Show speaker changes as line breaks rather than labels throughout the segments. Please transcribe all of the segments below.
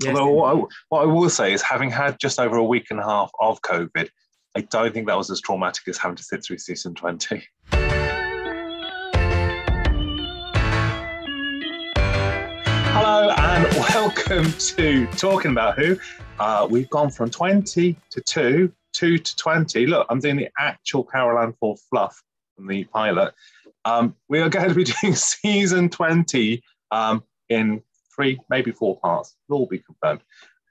Yes.
Although what I, what I will say is, having had just over a week and a half of COVID, I don't think that was as traumatic as having to sit through season 20. Hello and welcome to Talking About Who. Uh, we've gone from 20 to 2, 2 to 20. Look, I'm doing the actual Carole Ann Ford fluff from the pilot. Um, we are going to be doing season 20 um, in three, maybe four parts. It'll all be confirmed.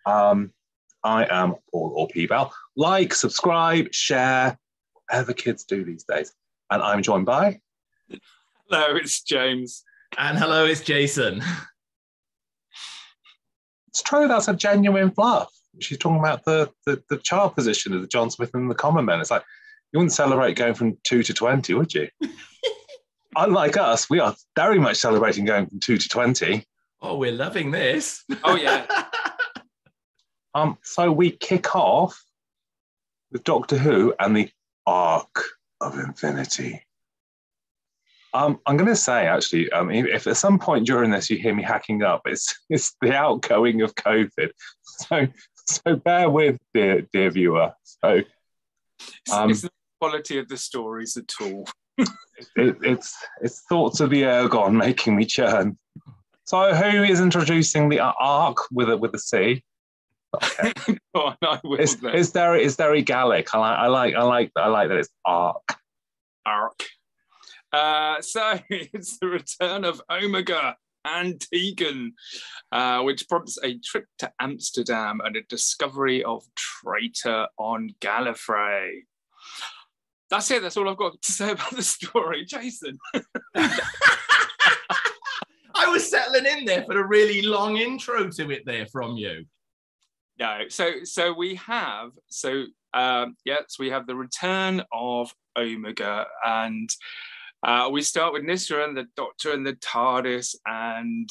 Um, I am Paul or P-Bal. Like, subscribe, share, whatever kids do these days. And I'm joined by
Hello, it's James.
And hello, it's Jason.
it's true that's a genuine fluff. She's talking about the, the the child position of the John Smith and the common men. It's like you wouldn't celebrate going from two to twenty, would you? Unlike us, we are very much celebrating going from two to twenty.
Oh, we're loving this.
Oh yeah,
Um, so we kick off with Doctor Who and the Arc of Infinity. Um, I'm going to say actually, um, if, at some point during this you hear me hacking up, it's it's the outgoing of COVID. So so bear with, dear dear viewer. So
it's,
Um,
it's not the quality of the stories at all.
it, it's it's thoughts of the ergon making me churn. So who is introducing the arc with a with a C? Okay.
On, I will
It's,
then.
it's very it's very Gallic. I like I like I like I like that it's arc.
Arc. Uh, so it's the return of Omega and Tegan, uh, which prompts a trip to Amsterdam and a discovery of traitor on Gallifrey. That's it. That's all I've got to say about the story, Jason.
I was settling in there for a really long intro to it there from you.
No, so so we have so um, yes, we have the return of Omega, and uh, we start with Nyssa and the Doctor and the TARDIS, and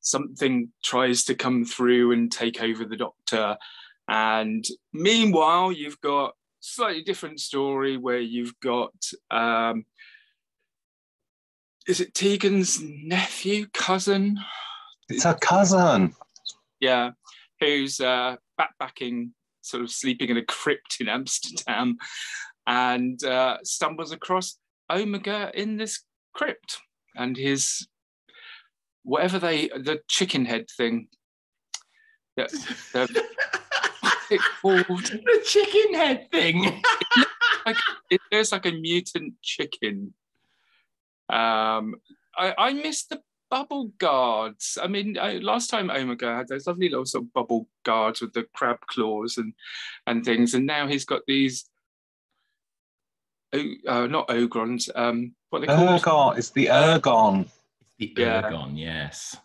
something tries to come through and take over the Doctor, and meanwhile you've got slightly different story where you've got um, is it Tegan's nephew cousin?
It's her cousin.
yeah, who's uh, backpacking, sort of sleeping in a crypt in Amsterdam, and uh, stumbles across Omega in this crypt, and his whatever they the chicken head thing. The, the, it called?
The chicken head thing.
Like it, there's like a mutant chicken. Um, I, I missed the bubble guards. I mean, I, last time Omega had those lovely little sort of bubble guards with the crab claws and and things, and now he's got these. o- Uh, not ogrons. Um, what they called?
Ergon. It's the ergon.
the
Yeah.
Ergon, yes.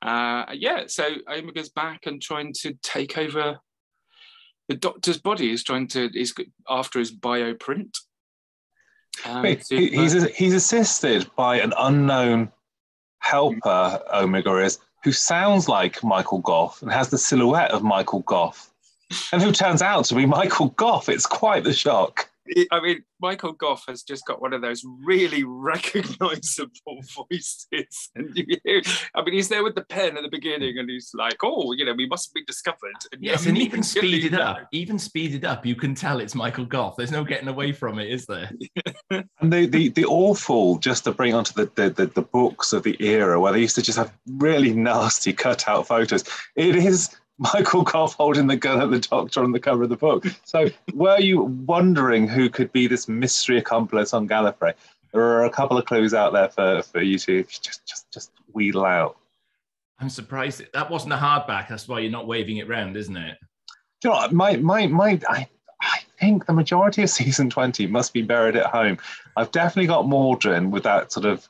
Uh, yeah. So Omega's back and trying to take over. The Doctor's body is trying to is after his bioprint. Um,
Wait, he's he's assisted by an unknown helper. Omega is who sounds like Michael Gough and has the silhouette of Michael Gough, and who turns out to be Michael Gough. It's quite the shock.
I mean, Michael Gough has just got one of those really recognizable voices. And you hear, I mean, he's there with the pen at the beginning and he's like, oh, you know, we mustn't be discovered. And
Yes,
you
and
immediately
even speeded
know.
up, even speeded up, you can tell it's Michael Gough. There's no getting away from it, is there?
And the, the, the awful, just to bring onto the, the, the, the books of the era where they used to just have really nasty cutout photos, it is Michael Gough holding the gun at the doctor on the cover of the book. So were you wondering who could be this mystery accomplice on Gallifrey? There are a couple of clues out there for, for you to just, just, just wheedle out.
I'm surprised that, that wasn't a hardback. That's why you're not waving it round, isn't it?
Do you know what? My, my, my, I, I think the majority of season 20 must be buried at home. I've definitely got Mawdryn with that sort of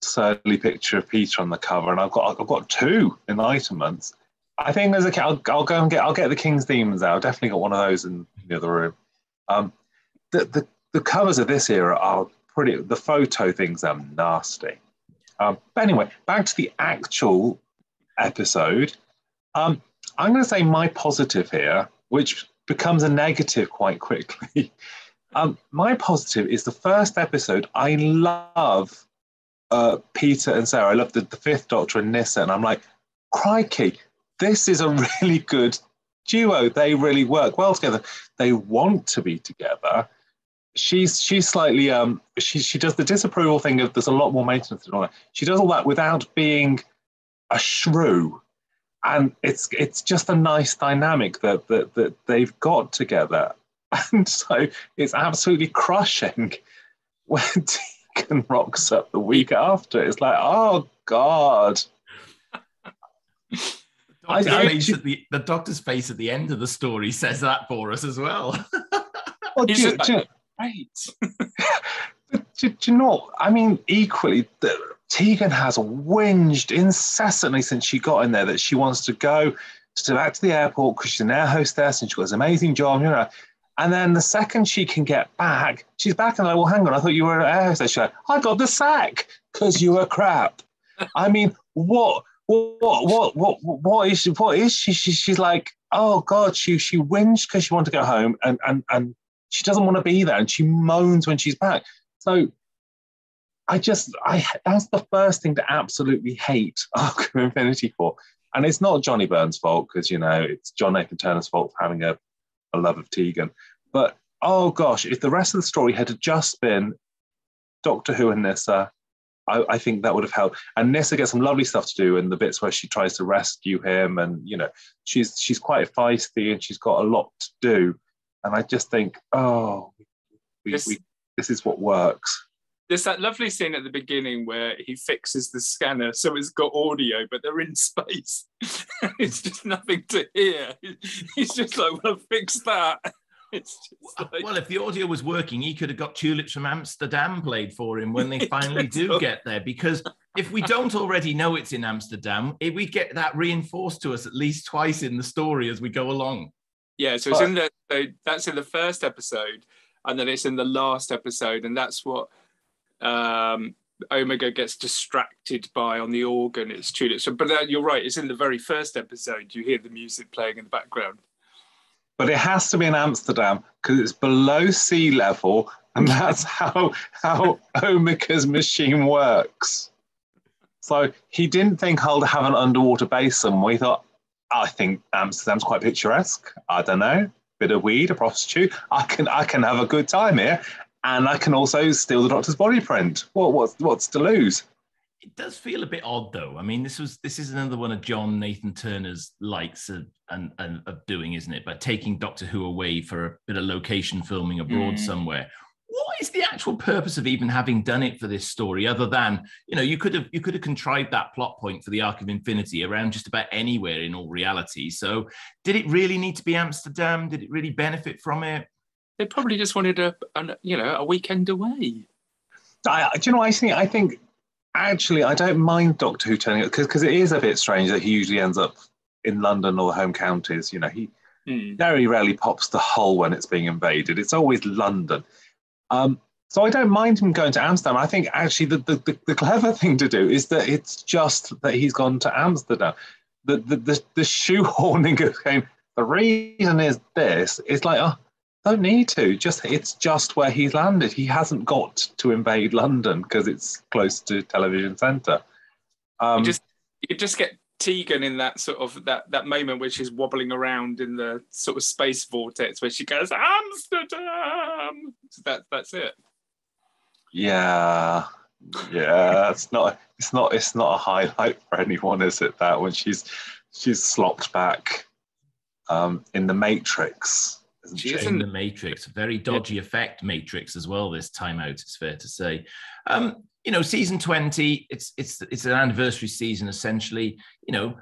surly picture of Peter on the cover, and I've got I've got two enlightenments. I think there's a. I'll, I'll go and get. I'll get the King's Demons out. I've definitely got one of those in the other room. Um, the the the covers of this era are pretty. The photo things are nasty. Um, but anyway, back to the actual episode. Um, I'm going to say my positive here, which becomes a negative quite quickly. Um, my positive is the first episode. I love uh, Peter and Sarah. I love the, the fifth Doctor and Nyssa, and I'm like, crikey, this is a really good duo. They really work well together. They want to be together. She's she's slightly um she she does the disapproval thing of there's a lot more maintenance and all that. She does all that without being a shrew. And it's it's just a nice dynamic that that, that they've got together. And so it's absolutely crushing when Tegan rocks up the week after. It's like, oh God.
Doctor's
I- I-
face at the, the doctor's face at the end of the story says that for us as well.
Well,
He's
do,
just
do-
Right.
do, do you know? I mean, equally, the, Tegan has whinged incessantly since she got in there that she wants to go to back to the airport because she's an air hostess and she's got this amazing job, you know. And then the second she can get back, she's back and like, well, hang on, I thought you were an air hostess. She's like, I got the sack because you were crap. I mean, what, what, what, what, what is? What is she? she she's like, oh God, she she whinged because she wanted to go home and and and she doesn't want to be there and she moans when she's back. So I just I that's the first thing to absolutely hate Arc of Infinity for. And it's not Johnny Byrne's fault because you know it's John Nathan Turner's fault for having a, a love of Tegan. But oh gosh, if the rest of the story had just been Doctor Who and Nyssa, I, I think that would have helped. And Nyssa gets some lovely stuff to do in the bits where she tries to rescue him, and you know she's she's quite feisty and she's got a lot to do. And I just think, oh, we,
This-
we, this is what works.
There's that lovely scene at the beginning where he fixes the scanner so it's got audio, but they're in space. it's just nothing to hear. He's just like, well, fix that. It's just like,
well, if the audio was working, he could have got Tulips from Amsterdam played for him when they finally do get there. Because if we don't already know it's in Amsterdam, if we get that reinforced to us at least twice in the story as we go along.
yeah, so it's
But-
in the so that's in the first episode, and then it's in the last episode, and that's what um Omega gets distracted by on the organ. It's tulips. But that, you're right. It's in the very first episode. You hear the music playing in the background.
But it has to be in Amsterdam because it's below sea level, and that's how how Omega's machine works. So he didn't think I'll have an underwater basin. We thought, I think Amsterdam's quite picturesque. I don't know, bit of weed, a prostitute. I can I can have a good time here, and I can also steal the Doctor's body print. What what's what's to lose?
It does feel a bit odd, though. I mean, this was this is another one of John Nathan Turner's likes of, and, and of doing, isn't it? By taking Doctor Who away for a bit of location filming abroad
Mm.
somewhere. What is the actual purpose of even having done it for this story, other than you know you could have you could have contrived that plot point for the Arc of Infinity around just about anywhere in all reality. So, did it really need to be Amsterdam? Did it really benefit from it?
They probably just wanted a, an, you know, a weekend away.
I, do you know? what I think I think actually I don't mind Doctor Who turning up because it is a bit strange that he usually ends up in London or the home counties. You know, he
Hmm.
very rarely pops the hull when it's being invaded. It's always London. Um, so I don't mind him going to Amsterdam. I think actually the, the, the, the clever thing to do is that it's just that he's gone to Amsterdam. The the the, the shoehorning of going. The reason is this. It's like oh, don't need to. Just it's just where he's landed. He hasn't got to invade London because it's close to television centre. Um,
you just you just get Tegan in that sort of that that moment where she's wobbling around in the sort of space vortex where she goes Amsterdam. So that that's it.
Yeah, yeah. It's not. It's not. It's not a highlight for anyone, is it? That when she's she's slopped back um, in the Matrix, isn't
She
she?
is
in the Matrix. Very dodgy effect Matrix as well. This time out, it's fair to say. Um, you know, season twenty. It's it's it's an anniversary season essentially. You know,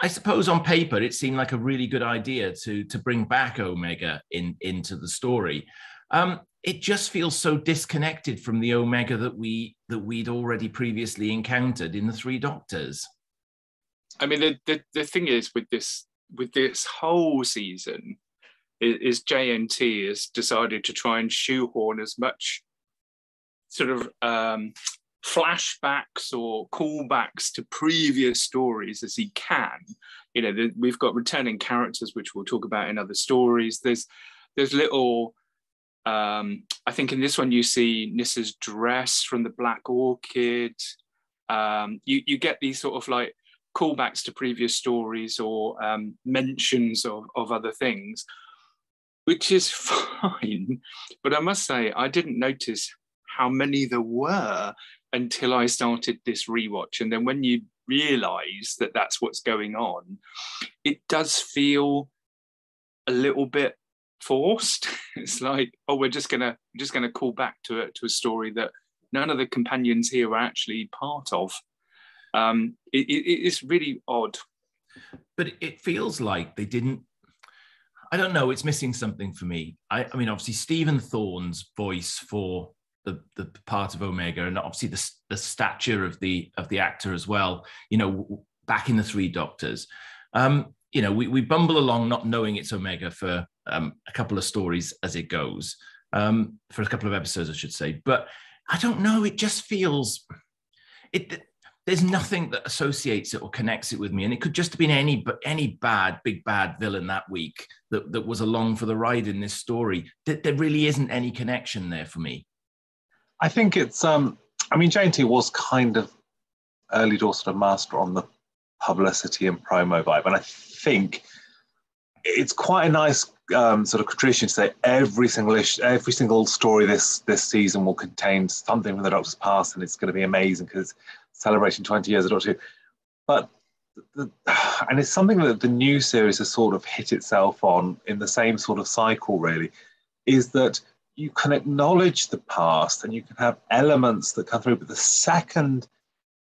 I suppose on paper it seemed like a really good idea to to bring back Omega in into the story. Um, it just feels so disconnected from the Omega that we that we'd already previously encountered in the Three Doctors.
I mean, the, the, the thing is with this with this whole season is, JNT has decided to try and shoehorn as much sort of um, flashbacks or callbacks to previous stories as he can. You know, the, we've got returning characters, which we'll talk about in other stories. There's there's little. Um, I think in this one you see Nyssa's dress from the Black Orchid. Um, you you get these sort of like callbacks to previous stories or um, mentions of, of other things, which is fine. But I must say, I didn't notice how many there were until I started this rewatch. And then when you realize that that's what's going on, it does feel a little bit forced. It's like, oh, we're just gonna just gonna call back to it to a story that none of the companions here are actually part of. Um, it, it, it's really odd.
But it feels like they didn't. I don't know. It's missing something for me. I, I mean, obviously, Stephen Thorne's voice for the, the part of Omega, and obviously the, the stature of the of the actor as well. You know, back in the Three Doctors. Um, you know, we, we bumble along not knowing it's Omega for um, a couple of stories as it goes, um, for a couple of episodes, I should say. But I don't know. It just feels it. There's nothing that associates it or connects it with me, and it could just have been any any bad, big bad villain that week that, that was along for the ride in this story. There, there really isn't any connection there for me.
I think it's. um I mean, JNT was kind of early door sort of master on the publicity and promo vibe, and I think it's quite a nice um, sort of tradition to say every single every single story this this season will contain something from the Doctor's past, and it's going to be amazing because celebrating 20 years of Doctor Who. But the, and it's something that the new series has sort of hit itself on in the same sort of cycle, really, is that you can acknowledge the past and you can have elements that come through, but the second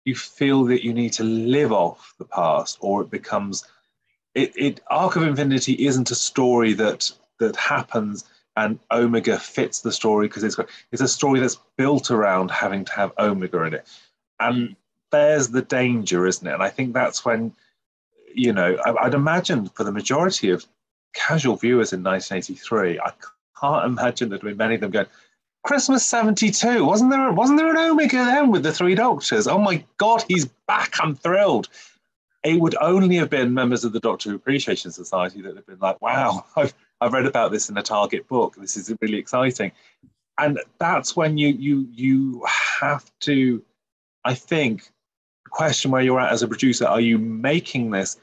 you feel that you need to live off the past, or it becomes it, it Arc of Infinity isn't a story that that happens and Omega fits the story because it's it's a story that's built around having to have Omega in it, and there's the danger, isn't it? And I think that's when, you know, I, would imagine for the majority of casual viewers in 1983, I can't imagine that there many of them going, Christmas 72, wasn't there wasn't there an Omega then with the three doctors? Oh my god, he's back. I'm thrilled it would only have been members of the Doctor Appreciation Society that have been like, wow, I've, I've read about this in a Target book. This is really exciting. And that's when you you you have to, I think, the question where you're at as a producer. Are you making this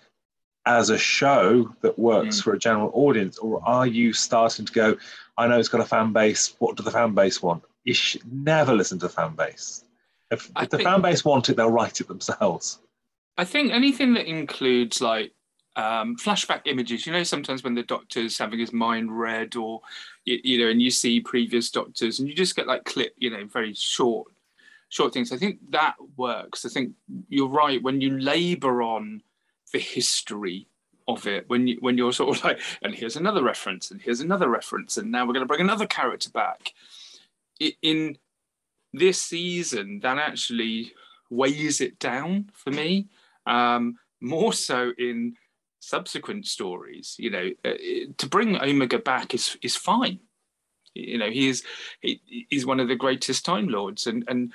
as a show that works mm. for a general audience, or are you starting to go, I know it's got a fan base. What do the fan base want? You should never listen to the fan base. If, if the think... fan base want it, they'll write it themselves.
I think anything that includes like um, flashback images. You know, sometimes when the doctor's having his mind read, or you, you, know, and you see previous doctors, and you just get like clip, you know, very short, short things. I think that works. I think you're right when you labour on the history of it. When you when you're sort of like, and here's another reference, and here's another reference, and now we're going to bring another character back. In this season, that actually weighs it down for me um, more so in subsequent stories. You know, uh, to bring Omega back is is fine. You know, he is he, he's one of the greatest Time Lords, and and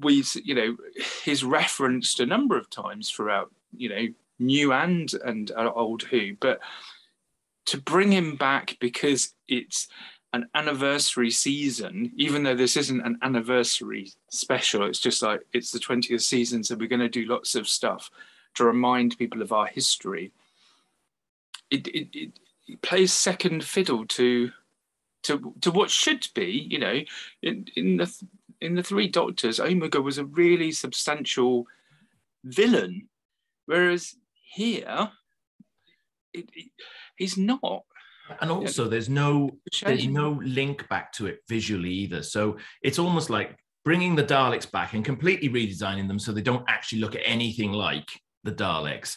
we you know he's referenced a number of times throughout you know new and and uh, old Who, but to bring him back because it's an anniversary season, even though this isn't an anniversary special, it's just like it's the 20th season, so we're going to do lots of stuff to remind people of our history. It, it, it, it plays second fiddle to to to what should be, you know, in, in the in the Three Doctors, Omega was a really substantial villain, whereas here, it, it, he's not.
And also there's no there's no link back to it visually either. So it's almost like bringing the daleks back and completely redesigning them so they don't actually look at anything like the daleks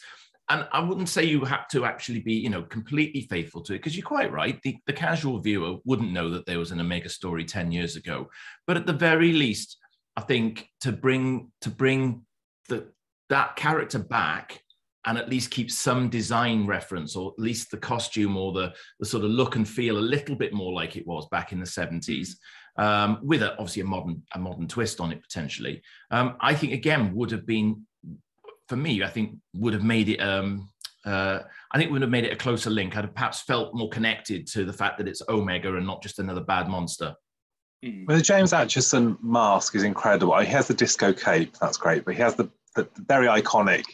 and i wouldn't say you have to actually be you know completely faithful to it because you're quite right. The, the casual viewer wouldn't know that there was an omega story 10 years ago. But at the very least i think to bring to bring the that character back and at least keep some design reference or at least the costume or the, the sort of look and feel a little bit more like it was back in the 70s um, with a, obviously a modern a modern twist on it potentially um, i think again would have been for me i think would have made it um, uh, I think would have made it a closer link. I'd have perhaps felt more connected to the fact that it's Omega and not just another bad monster.
Hmm. Well, the James Acheson mask is incredible. He has the disco cape, that's great, but he has the, the very iconic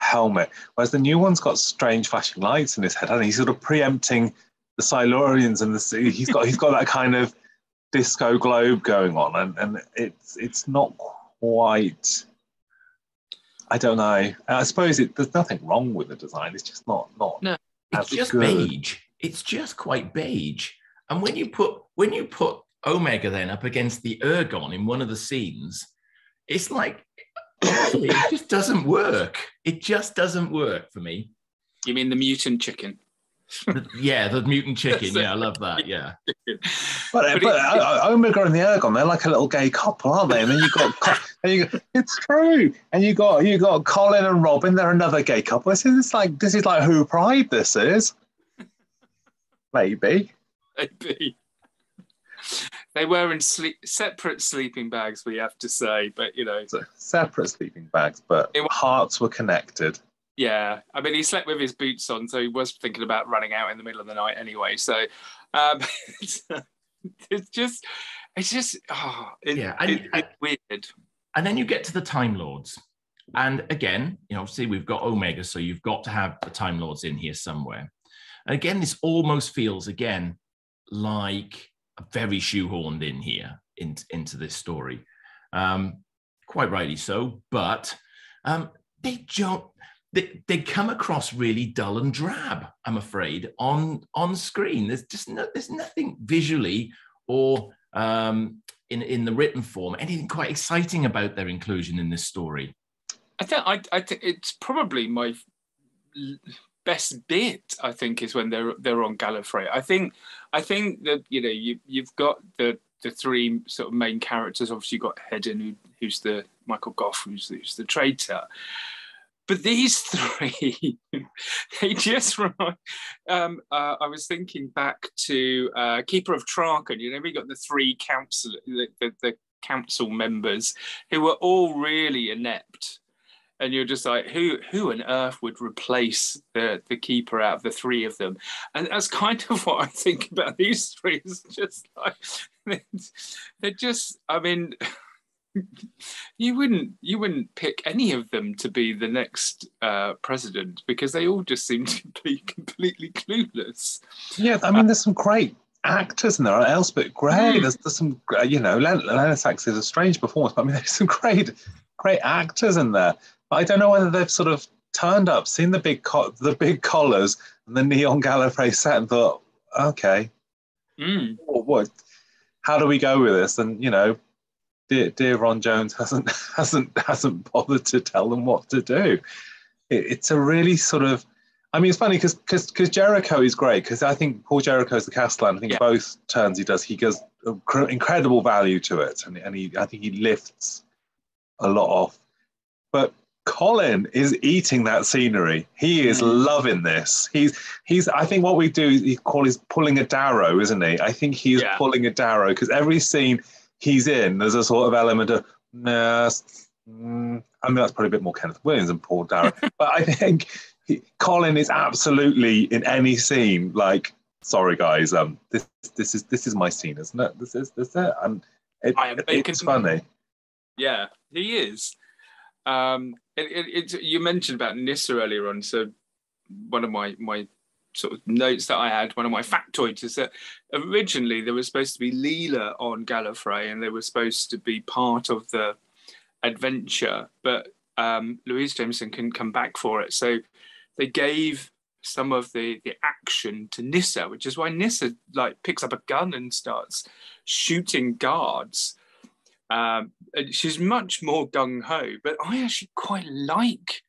helmet. Whereas the new one's got strange flashing lights in his head, and he's sort of preempting the Silurians and the he's got he's got that kind of disco globe going on, and, and it's it's not quite. I don't know. I suppose it, there's nothing wrong with the design. It's just not not.
No,
it's just good. beige. It's just quite beige. And when you put when you put Omega then up against the Ergon in one of the scenes, it's like it just doesn't work. It just doesn't work for me.
You mean the mutant chicken?
yeah, the mutant chicken. Yeah, I love that. Yeah.
But, but, but uh, Omega and the Ergon, they're like a little gay couple, aren't they? And then you've got, and you got, it's true. And you got you got Colin and Robin. They're another gay couple. This is like this is like who pride. This is maybe.
Maybe. They were in sleep, separate sleeping bags, we have to say, but you know,
so separate sleeping bags, but it, hearts were connected.
Yeah, I mean, he slept with his boots on, so he was thinking about running out in the middle of the night anyway. So um, it's, it's, just, it's just, oh, it, yeah, and, it, it's weird.
And then you get to the Time Lords, and again, you know, obviously we've got Omega, so you've got to have the Time Lords in here somewhere. And again, this almost feels again like a very shoehorned in here in, into this story. Um, quite rightly so, but um, they don't. They, they come across really dull and drab. I'm afraid on on screen. There's just no, there's nothing visually or um, in in the written form anything quite exciting about their inclusion in this story.
I think I, I think it's probably my best bit I think is when they're they're on Gallifrey. I think I think that you know you you've got the the three sort of main characters. Obviously, you've got Hedin, who, who's the Michael Gough, who's, who's the traitor. But these three, they just remind. Um, uh, I was thinking back to uh, Keeper of Traken. You know, we got the three council, the, the, the council members who were all really inept and you're just like, who who on earth would replace the the keeper out of the three of them? And that's kind of what I think about these three. It's just like they're just. I mean, you wouldn't you wouldn't pick any of them to be the next uh, president because they all just seem to be completely clueless.
Yeah, I mean, there's some great actors in there. Elspeth Gray, mm. there's, there's some, you know, Leonard Sachs is a strange performance, but I mean, there's some great, great actors in there. But I don't know whether they've sort of turned up, seen the big co- the big collars and the neon Gallifrey set, and thought, okay,
mm.
what, what, How do we go with this? And you know, dear, dear Ron Jones hasn't hasn't hasn't bothered to tell them what to do. It, it's a really sort of I mean, it's funny because because Jericho is great because I think Paul Jericho is the Castellan. I think yeah. both turns he does, he gives incredible value to it, and, and he I think he lifts a lot off. But Colin is eating that scenery. He is mm. loving this. He's he's. I think what we do he call is pulling a Darrow, isn't he? I think he's yeah. pulling a Darrow because every scene he's in, there's a sort of element of nah. Mm, I mean, that's probably a bit more Kenneth Williams than Paul Darrow, but I think he, Colin is absolutely in any scene like, sorry guys, um, this this is this is my scene, isn't it? This is this is it, and it, it's funny.
Yeah, he is. Um, it, it, you mentioned about Nyssa earlier on. So one of my my sort of notes that I had, one of my factoids is that originally there was supposed to be Leela on Gallifrey, and they were supposed to be part of the adventure, but um, Louise Jameson couldn't come back for it, so they gave some of the the action to Nyssa, which is why Nyssa like picks up a gun and starts shooting guards. Um, she's much more gung ho, but I actually quite like,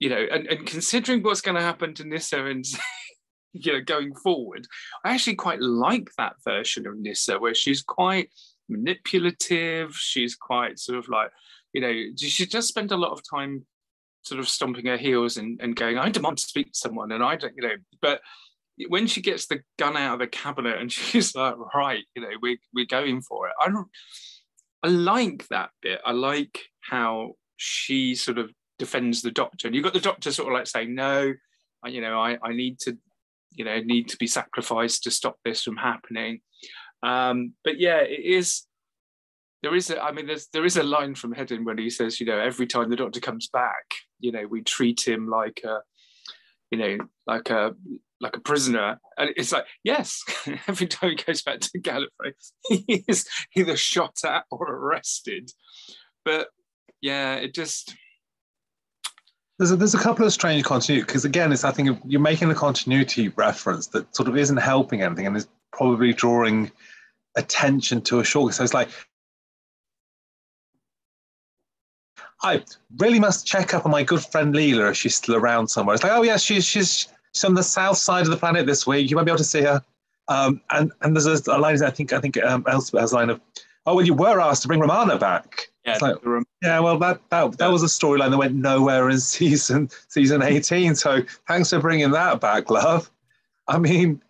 you know, and, and considering what's going to happen to Nyssa and you know going forward, I actually quite like that version of Nyssa where she's quite manipulative. She's quite sort of like, you know, she just spent a lot of time sort of stomping her heels and, and going, I demand to speak to someone, and I don't, you know, but when she gets the gun out of the cabinet and she's like, right, you know, we're, we're going for it. I don't, I like that bit. I like how she sort of defends the doctor, and you've got the doctor sort of like saying, "No, I, you know, I, I need to, you know, need to be sacrificed to stop this from happening." Um, but yeah, it is. There is, a, I mean, there's there is a line from Hedin when he says, you know, every time the doctor comes back, you know we treat him like a you know like a like a prisoner and it's like yes every time he goes back to Gallifrey he is either shot at or arrested but yeah it just
there's a, there's a couple of strange continuity because again it's I think you're making a continuity reference that sort of isn't helping anything and is probably drawing attention to a short so it's like I really must check up on my good friend Leela if she's still around somewhere. It's like, oh, yeah, she's, she's, she's on the south side of the planet this week. You might be able to see her. Um, and, and there's a, line, I think, I think um, Elspeth has a line of, oh, well, you were asked to bring Romana back.
Yeah,
like, Yeah, well, that, that, that was a storyline that went nowhere in season season 18. So thanks for bringing that back, love. I mean,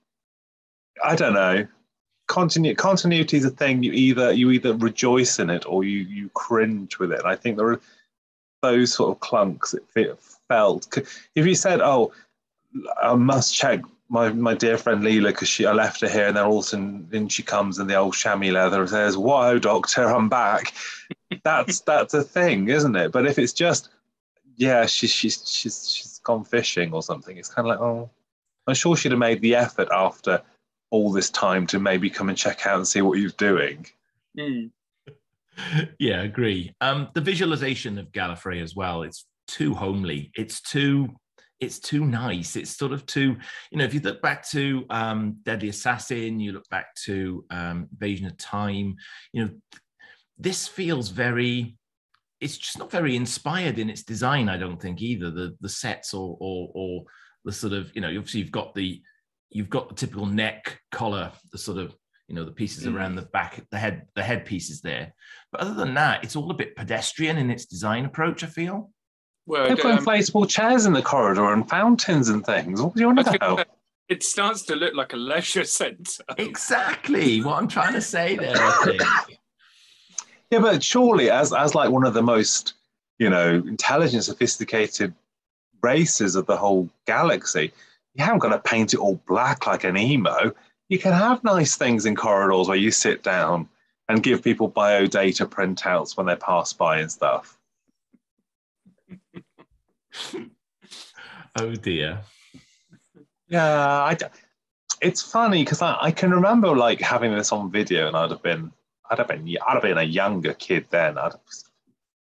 I don't know. Continu- continuity is a thing you either you either rejoice in it or you you cringe with it. And I think there are those sort of clunks it fe- felt. If you said, "Oh, I must check my, my dear friend Leela because she I left her here," and then all of a sudden in she comes in the old chamois leather and says, "Whoa, doctor, I'm back." that's that's a thing, isn't it? But if it's just, yeah, she's she's she's she's gone fishing or something, it's kind of like, oh, I'm sure she'd have made the effort after all this time to maybe come and check out and see what you're doing.
Hmm.
yeah, agree. Um, the visualization of Gallifrey as well. It's too homely. It's too. It's too nice. It's sort of too. You know, if you look back to um, Deadly Assassin, you look back to um, Invasion of Time. You know, this feels very. It's just not very inspired in its design. I don't think either the the sets or or, or the sort of you know obviously you've got the you've got the typical neck collar the sort of you know the pieces
Mm.
around the back the head the head pieces there but other than that it's all a bit pedestrian in its design approach i feel
well
They've got
um,
inflatable chairs in the corridor and fountains and things. What do you want
I think
about?
that it starts to look like a leisure centre
exactly what i'm trying to say there i think
Yeah, but surely, as as like one of the most you know intelligent, sophisticated races of the whole galaxy, you haven't got to paint it all black like an emo. You can have nice things in corridors where you sit down and give people biodata printouts when they pass by and stuff.
oh dear
Yeah, I, d- it's funny because I, I can remember like having this on video, and I'd have been, I'd have been, I'd have been a younger kid then. I'd have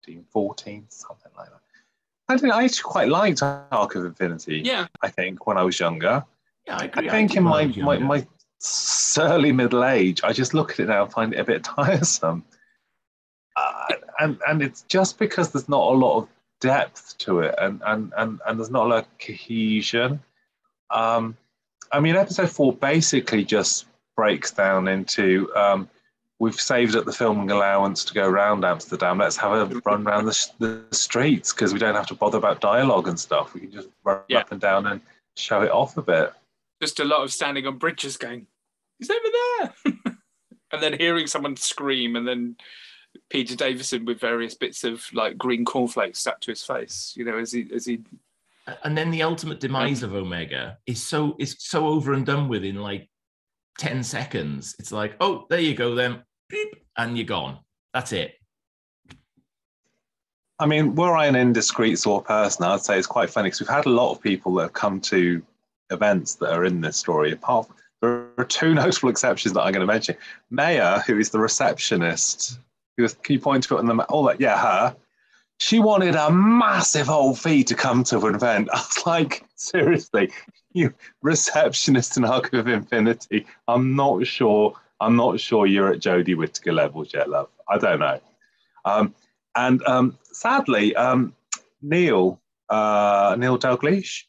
been 14, something like that. I, think I actually quite liked Arc of Infinity.
yeah
I think when I was younger.
yeah i agree.
I think
did
in my, my my surly middle age, I just look at it now and find it a bit tiresome. Uh, and and it's just because there's not a lot of depth to it, and and and, and there's not a lot of cohesion. Um, I mean, episode four basically just breaks down into um, we've saved up the filming allowance to go around Amsterdam. Let's have a run around the, the streets because we don't have to bother about dialogue and stuff. We can just run
Yeah.
up and down and show it off a bit.
just a lot of standing on bridges going he's over there and then hearing someone scream and then peter davison with various bits of like green cornflakes stuck to his face you know as he as he
and then the ultimate demise of omega is so is so over and done with in like 10 seconds it's like oh there you go then Beep, and you're gone that's it
I mean, were I an indiscreet sort of person, I'd say it's quite funny because we've had a lot of people that have come to events that are in this story. Apart from, there are two notable exceptions that I'm going to mention. Maya, who is the receptionist, who was, can you point to it on the map? Oh, that, yeah, her. She wanted a massive old fee to come to an event. I was like, seriously, you receptionist in Arc of Infinity. I'm not sure. I'm not sure you're at Jodie Whittaker levels yet, love. I don't know. Um, and um, sadly, um, Neil uh, Neil Daglish,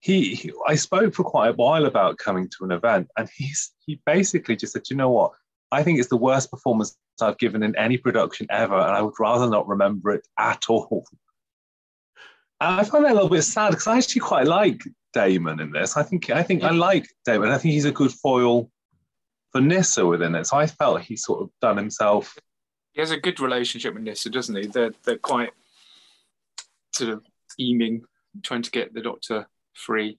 he, he I spoke for quite a while about coming to an event, and he's he basically just said, you know what? I think it's the worst performance I've given in any production ever, and I would rather not remember it at all. And I find that a little bit sad because I actually quite like Damon in this. I think I think I like Damon. I think he's a good foil for Nyssa within it. So I felt he sort of done himself
he has a good relationship with nyssa doesn't he they're they're quite sort of scheming trying to get the doctor free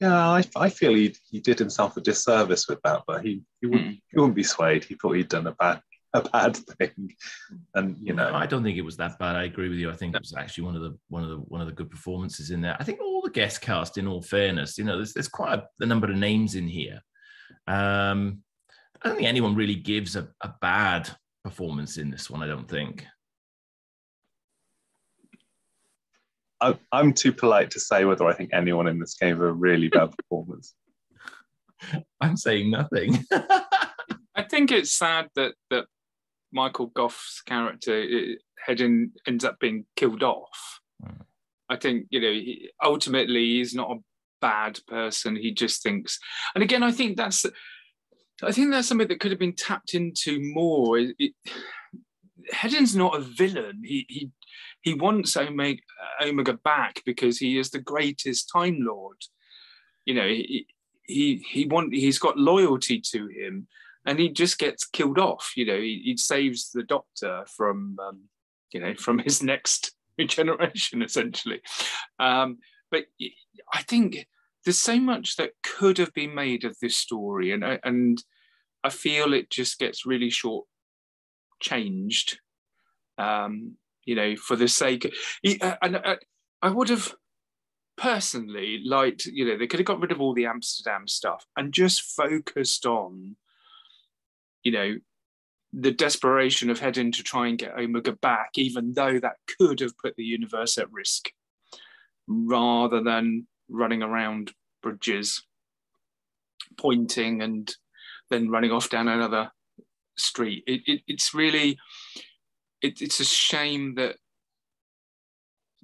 Yeah, I, I feel he, he did himself a disservice with that, but he, he, wouldn't, he wouldn't be swayed. He thought he'd done a bad a bad thing. And you know,
I don't think it was that bad. I agree with you. I think it was actually one of the one of the one of the good performances in there. I think all the guest cast, in all fairness, you know, there's there's quite a, a number of names in here. Um, I don't think anyone really gives a, a bad performance in this one. I don't think.
I'm too polite to say whether I think anyone in this gave a really bad performance.
I'm saying nothing.
I think it's sad that that Michael Gough's character Hedin ends up being killed off. Mm. I think you know he, ultimately he's not a bad person. He just thinks, and again, I think that's I think that's something that could have been tapped into more. It, it, Hedin's not a villain. He he he wants Omega, Omega back because he is the greatest Time Lord. You know, he he he want he's got loyalty to him, and he just gets killed off. You know, he, he saves the Doctor from um, you know from his next regeneration essentially. Um, but I think there's so much that could have been made of this story, and and I feel it just gets really short changed. Um, you know, for the sake, uh, and uh, I would have personally liked, you know, they could have got rid of all the Amsterdam stuff and just focused on, you know, the desperation of Hedin to try and get Omega back, even though that could have put the universe at risk, rather than running around bridges, pointing and then running off down another street. It, it, it's really, it, it's a shame that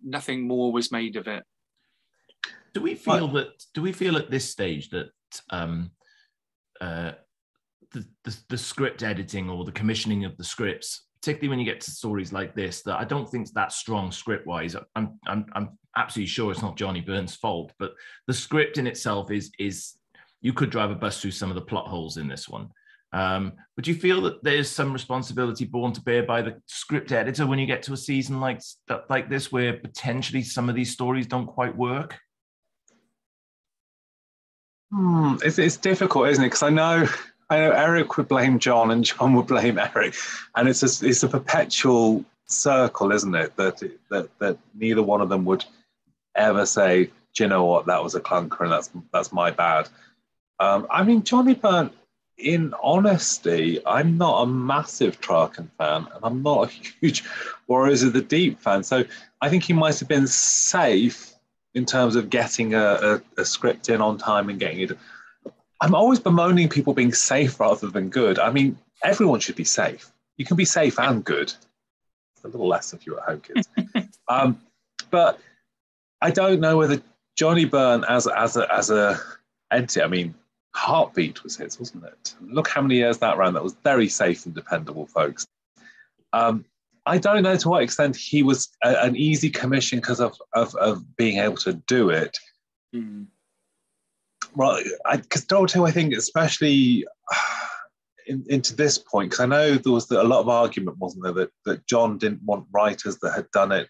nothing more was made of it.
Do we feel but, that? Do we feel at this stage that um, uh, the, the, the script editing or the commissioning of the scripts, particularly when you get to stories like this, that I don't think it's that strong script wise. I'm, I'm I'm absolutely sure it's not Johnny Byrne's fault, but the script in itself is is you could drive a bus through some of the plot holes in this one. Um, but do you feel that there's some responsibility borne to bear by the script editor when you get to a season like like this, where potentially some of these stories don't quite work?
Hmm, it's, it's difficult, isn't it? Because I know I know Eric would blame John and John would blame Eric, and it's a, it's a perpetual circle, isn't it? That, that that neither one of them would ever say, "Do you know what? That was a clunker, and that's that's my bad." Um, I mean, Johnny Byrne, in honesty, I'm not a massive Traken fan, and I'm not a huge Warriors of the Deep fan. So I think he might have been safe in terms of getting a, a, a script in on time and getting it. I'm always bemoaning people being safe rather than good. I mean, everyone should be safe. You can be safe and good. It's a little less if you're at home, kids. um, but I don't know whether Johnny Byrne as as a as a entity. I mean, Heartbeat was his, wasn't it? Look how many years that ran. That was very safe and dependable, folks. Um, I don't know to what extent he was a, an easy commission because of, of, of, being able to do it. Mm. Well, because Who, I think, especially in, into this point, because I know there was a lot of argument, wasn't there, that, that John didn't want writers that had done it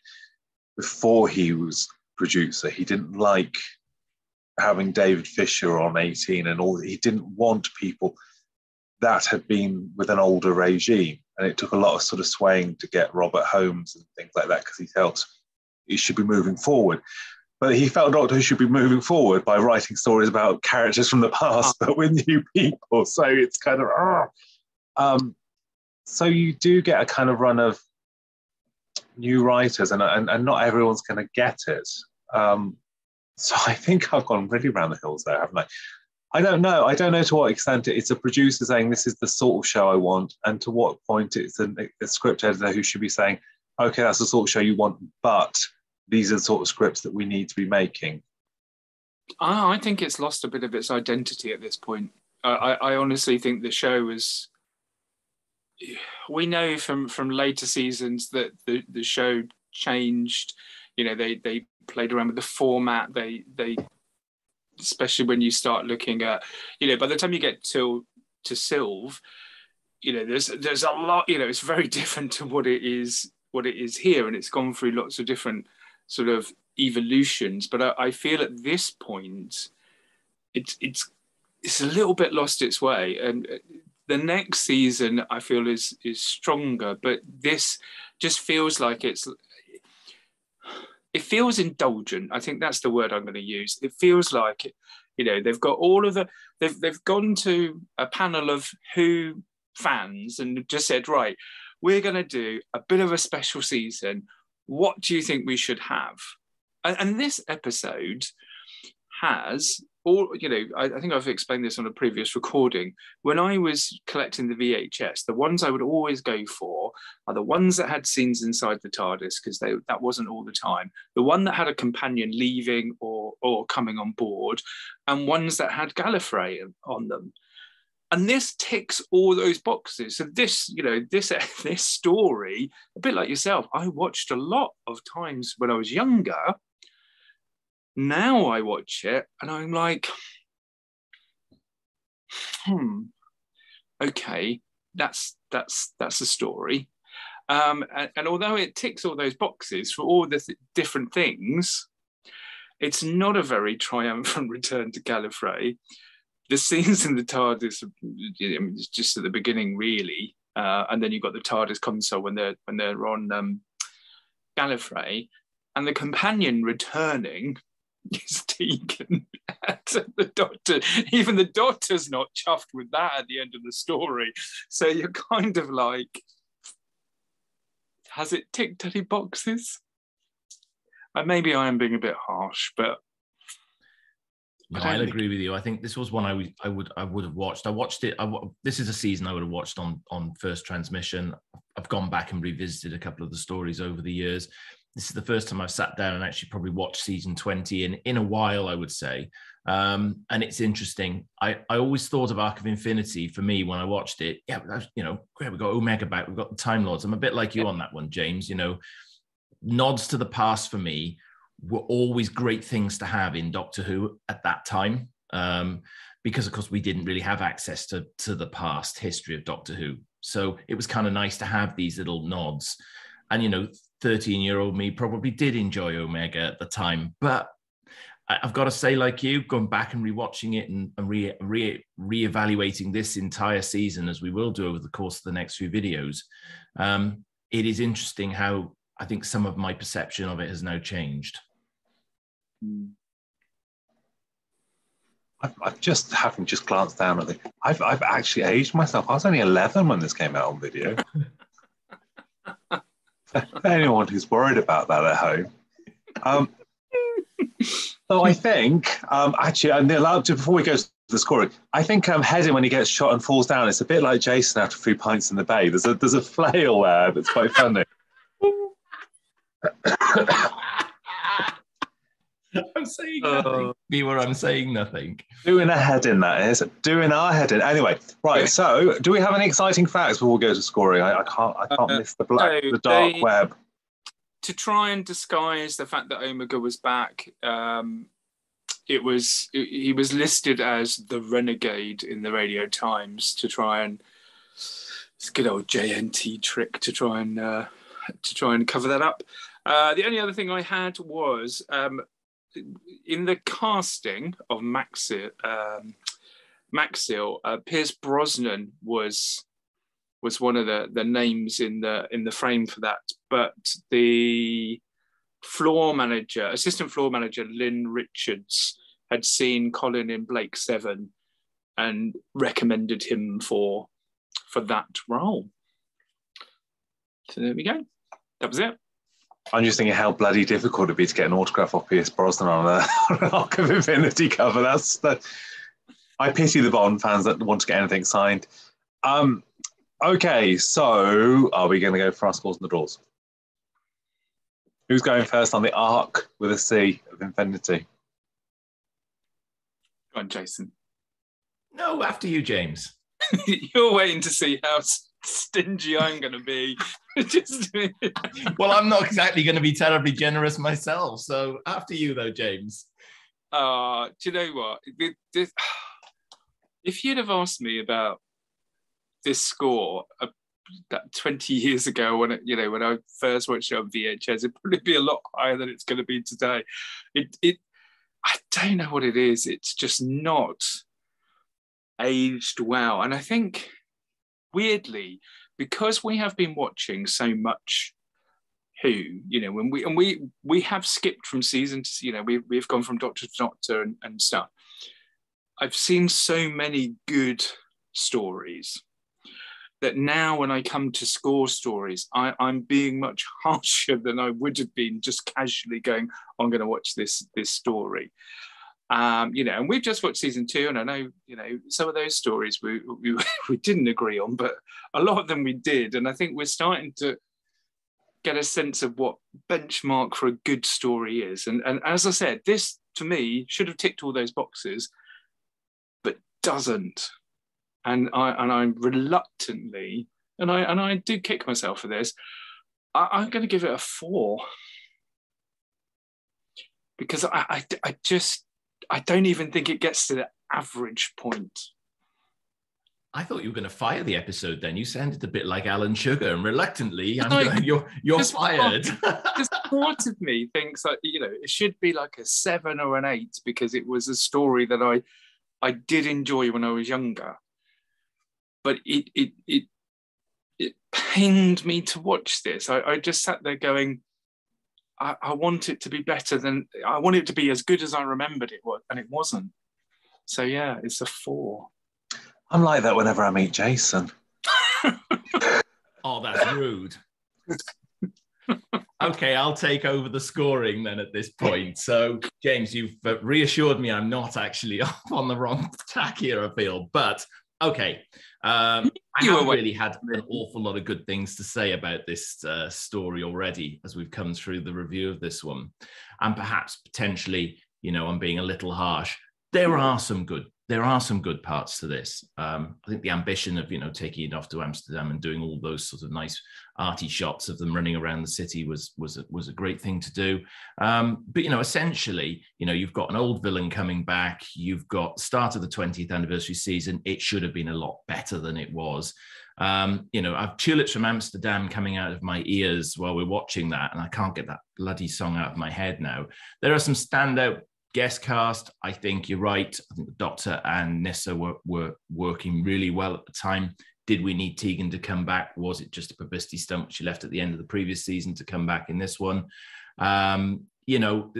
before he was producer. He didn't like having David Fisher on 18 and all, he didn't want people that had been with an older regime. And it took a lot of sort of swaying to get Robert Holmes and things like that because he felt he should be moving forward. But he felt Doctor Who should be moving forward by writing stories about characters from the past, but with new people. So it's kind of, uh, um, so you do get a kind of run of new writers, and, and, and not everyone's going to get it. Um, so I think I've gone really around the hills there, haven't I? I don't know. I don't know to what extent it's a producer saying this is the sort of show I want, and to what point it's a, a script editor who should be saying, okay, that's the sort of show you want, but these are the sort of scripts that we need to be making.
I think it's lost a bit of its identity at this point. I, I honestly think the show is. We know from from later seasons that the the show changed. You know, they they played around with the format. They they especially when you start looking at you know by the time you get to to Sylve, you know there's there's a lot you know it's very different to what it is what it is here, and it's gone through lots of different sort of evolutions. But I, I feel at this point, it's it's it's a little bit lost its way, and uh, the next season I feel is is stronger, but this just feels like it's it feels indulgent. I think that's the word I'm going to use. It feels like you know they've got all of the they've they've gone to a panel of who fans and just said right we're going to do a bit of a special season what do you think we should have and, and this episode has all you know I, I, think i've explained this on a previous recording. When i was collecting the vhs the ones i would always go for are the ones that had scenes inside the tardis because they that wasn't all the time. The one that had a companion leaving or or coming on board and ones that had gallifrey on them. And this ticks all those boxes. So this you know this this story a bit like yourself i watched a lot of times when i was younger now I watch it and I'm like, hmm, okay, that's that's that's a story. Um, and, and, although it ticks all those boxes for all the th- different things, it's not a very triumphant return to Gallifrey. The scenes in the TARDIS, just at the beginning, really, uh, and then you've got the TARDIS console when they're when they're on um, Gallifrey, and the companion returning is Tegan. the doctor, even the doctor's not chuffed with that at the end of the story. So you're kind of like, has it ticked any boxes? And maybe I am being a bit harsh, but
no, I'll agree with you. I think this was one I would I would have watched. I watched it. I, this is a season I would have watched on on first transmission. I've gone back and revisited a couple of the stories over the years this is the first time I've sat down and actually probably watched season 20 in, in a while, I would say. Um, and it's interesting. I, I always thought of Arc of Infinity for me when I watched it. Yeah, you know, great, we've got Omega back, we've got the Time Lords. I'm a bit like you on that one, James. You know, nods to the past for me were always great things to have in Doctor Who at that time. Um, because of course we didn't really have access to, to the past history of Doctor Who. So it was kind of nice to have these little nods. And you know, 13 year old me probably did enjoy Omega at the time. But I've got to say, like you, going back and rewatching it and, re, re, reevaluating this entire season, as we will do over the course of the next few videos, um, it is interesting how I think some of my perception of it has now changed.
I've, I've just having just glanced down at the. I've I've actually aged myself. I was only eleven when this came out on video. anyone who's worried about that at home. Um, so I think, um, actually, I'm allowed to, before we go to the scoring, I think um, Hedin when he gets shot and falls down, it's a bit like Jason after three pints in the bay. There's a, there's a flail there that's quite funny.
I'm saying nothing. Uh, Me where I'm saying nothing.
Doing a head in that is doing our head in. Anyway, right. So, do we have any exciting facts before we go to scoring? I, I can't. I can't uh, miss the black, the dark they, web.
To try and disguise the fact that Omega was back, um, it was it, he was listed as the renegade in the Radio Times to try and it's a good old JNT trick to try and uh, to try and cover that up. Uh, the only other thing I had was um, in the casting of Maxil, um, Maxil uh, Pierce Brosnan was was one of the, the names in the in the frame for that, but the floor manager, assistant floor manager Lynn Richards, had seen Colin in Blake Seven and recommended him for for that role. So there we go. That was it.
I'm just thinking how bloody difficult it'd be to get an autograph off Pierce Brosnan on, a, on an Arc of Infinity cover. That's that. I pity the Bond fans that want to get anything signed. Um, okay, so are we going to go for our scores and the draws? Who's going first on the arc with a C of Infinity?
Go on, Jason.
No, after you, James.
You're waiting to see how stingy I'm going to be. Just
well, I'm not exactly going to be terribly generous myself. So after you, though, James.
Uh, do you know what? If you'd have asked me about this score uh, 20 years ago when it, you know when I first watched it on VHS, it'd probably be a lot higher than it's going to be today. It it I don't know what it is. It's just not aged well, and I think weirdly, because we have been watching so much who you know when we and we we have skipped from season to you know we, we've gone from doctor to doctor and, and stuff. I've seen so many good stories that now when i come to score stories I, i'm being much harsher than i would have been just casually going i'm going to watch this this story um, you know, and we've just watched season two, and I know, you know, some of those stories we, we, we didn't agree on, but a lot of them we did. And I think we're starting to get a sense of what benchmark for a good story is. And, and as I said, this to me should have ticked all those boxes, but doesn't. And I and I reluctantly, and I and I do kick myself for this. I, I'm going to give it a four because I, I, I just I don't even think it gets to the average point.
I thought you were going to fire the episode. Then you sounded a bit like Alan Sugar, and reluctantly, I'm like, going, "You're you're fired."
Just part of me thinks that you know it should be like a seven or an eight because it was a story that I I did enjoy when I was younger, but it it it it pained me to watch this. I, I just sat there going, I, I want it to be better than I want it to be as good as I remembered it was, and it wasn't. So yeah, it's a four.
I'm like that whenever I meet Jason.
oh, that's rude. okay, I'll take over the scoring then at this point. So, James, you've uh, reassured me I'm not actually on the wrong tack here, I feel. But okay, um, I have really had an awful lot of good things to say about this uh, story already as we've come through the review of this one. And perhaps potentially, you know, I'm being a little harsh. There are some good there are some good parts to this. Um, I think the ambition of you know taking it off to Amsterdam and doing all those sort of nice arty shots of them running around the city was was a, was a great thing to do. Um, but you know, essentially, you know, you've got an old villain coming back. You've got start of the 20th anniversary season. It should have been a lot better than it was. Um, you know, I've tulips from Amsterdam coming out of my ears while we're watching that, and I can't get that bloody song out of my head now. There are some standout guest cast, I think you're right. I think the Doctor and Nyssa were, were working really well at the time. Did we need Tegan to come back? Was it just a publicity stunt she left at the end of the previous season to come back in this one? Um, you know,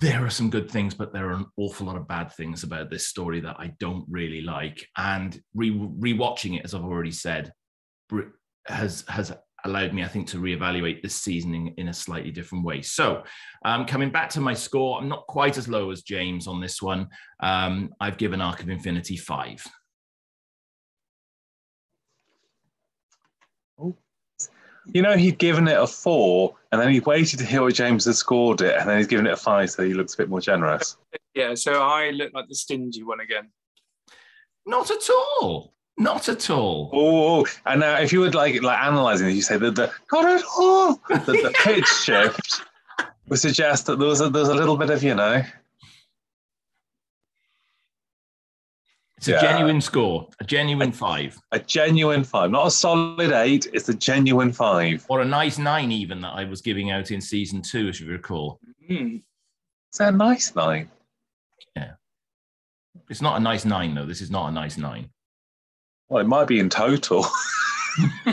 there are some good things, but there are an awful lot of bad things about this story that I don't really like. And re- rewatching it, as I've already said, has has allowed me, I think, to reevaluate this season in, in a slightly different way. So, um, coming back to my score, I'm not quite as low as James on this one. Um, I've given Arc of Infinity five.
Oh. You know, he'd given it a four, and then he waited to hear what James had scored it, and then he's given it a five, so he looks a bit more generous.
Yeah, so I look like the stingy one again.
Not at all. Not at all.
Oh, and now if you would like like analysing it, you say that the not at all. The, the pitch shift would suggest that there was a, there's a little bit of you know.
It's a yeah. genuine score, a genuine five.
A genuine five, not a solid eight. It's a genuine five,
or a nice nine, even that I was giving out in season two, as you recall.
Mm. It's a nice nine.
Yeah, it's not a nice nine though. This is not a nice nine.
Well, it might be in total.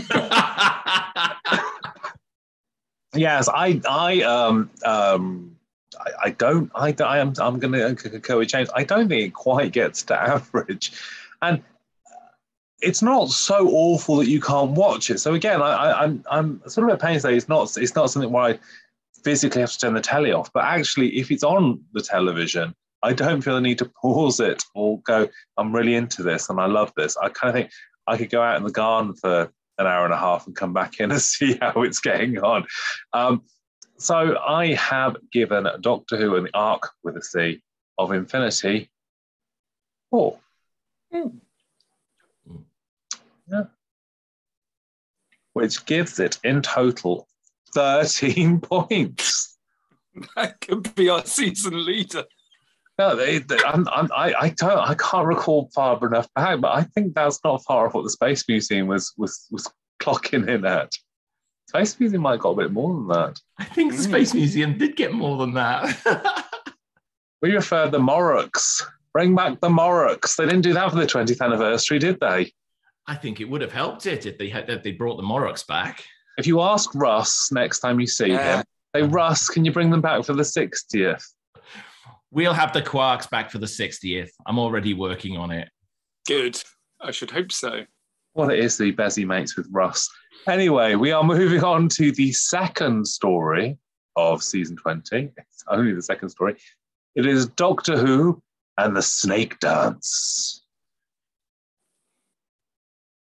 yes, I, I, um, um, I, I don't, I, I am, I'm going to go with James. I don't think it quite gets to average, and it's not so awful that you can't watch it. So again, I, I, I'm, I'm sort of a pain to say it's not, it's not something where I physically have to turn the telly off. But actually, if it's on the television, I don't feel the need to pause it or go, I'm really into this and I love this. I kind of think I could go out in the garden for an hour and a half and come back in and see how it's getting on. Um, so I have given Doctor Who and the Arc with a C of Infinity four. Mm. Yeah. Which gives it in total 13 points.
That could be our season leader.
No, they, they, I'm, I'm, I, I don't, I can't recall far enough back, but I think that's not far off what the Space Museum was was was clocking in at. Space Museum might have got a bit more than that.
I think the Space mm. Museum did get more than that.
we referred the Moroks. Bring back the Moroks. They didn't do that for the 20th anniversary, did they?
I think it would have helped it if they had if they brought the Moroks back.
If you ask Russ next time you see
Yeah.
him, say, Russ, can you bring them back for the 60th?
We'll have the Quarks back for the 60th. I'm already working on it.
Good. I should hope so.
Well, it is the Bezzy mates with Russ. Anyway, we are moving on to the second story of season 20. It's only the second story. It is Doctor Who and the Snakedance.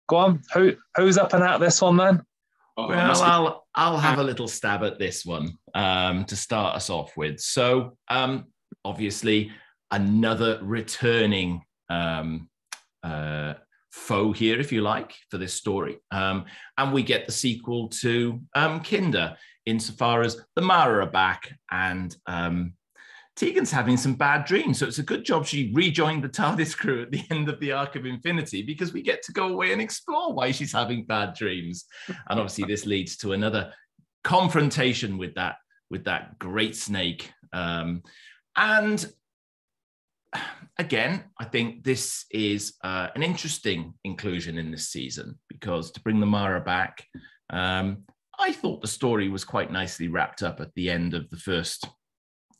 Go on, who, who's up and out this one then?
Oh,
Well,
be-
I'll I'll have a little stab at this one um, to start us off with. So, um, obviously, another returning um, uh, foe here, if you like, for this story, um, and we get the sequel to um, Kinda, insofar as the Mara are back and um, Tegan's having some bad dreams. So it's a good job she rejoined the TARDIS crew at the end of the Arc of Infinity because we get to go away and explore why she's having bad dreams. And obviously, this leads to another confrontation with that with that great snake. Um, and again, I think this is uh, an interesting inclusion in this season because to bring the Mara back, um, I thought the story was quite nicely wrapped up at the end of the first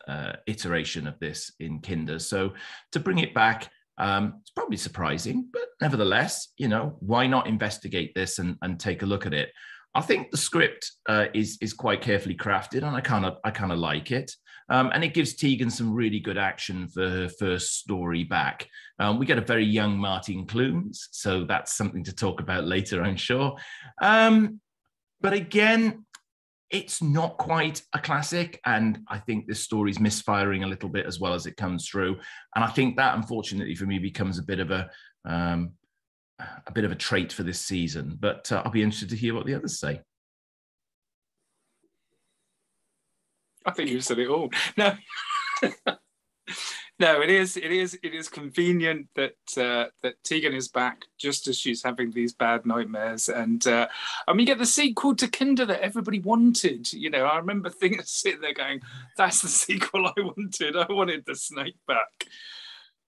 uh, iteration of this in Kinda. So to bring it back, um, it's probably surprising, but nevertheless, you know, why not investigate this and, and take a look at it? I think the script uh, is is quite carefully crafted, and I kind of I kind of like it. Um, and it gives Tegan some really good action for her first story back. Um, we get a very young Martin Clunes, so that's something to talk about later, I'm sure. Um, but again, it's not quite a classic, and I think this story's misfiring a little bit as well as it comes through. And I think that, unfortunately, for me, becomes a bit of a um, a bit of a trait for this season. But uh, I'll be interested to hear what the others say.
I think you've said it all. No, no, it is, it is, it is convenient that uh, that Tegan is back just as she's having these bad nightmares, and uh, and we get the sequel to Kinda that everybody wanted. You know, I remember thinking, sitting there going, "That's the sequel I wanted. I wanted the snake back."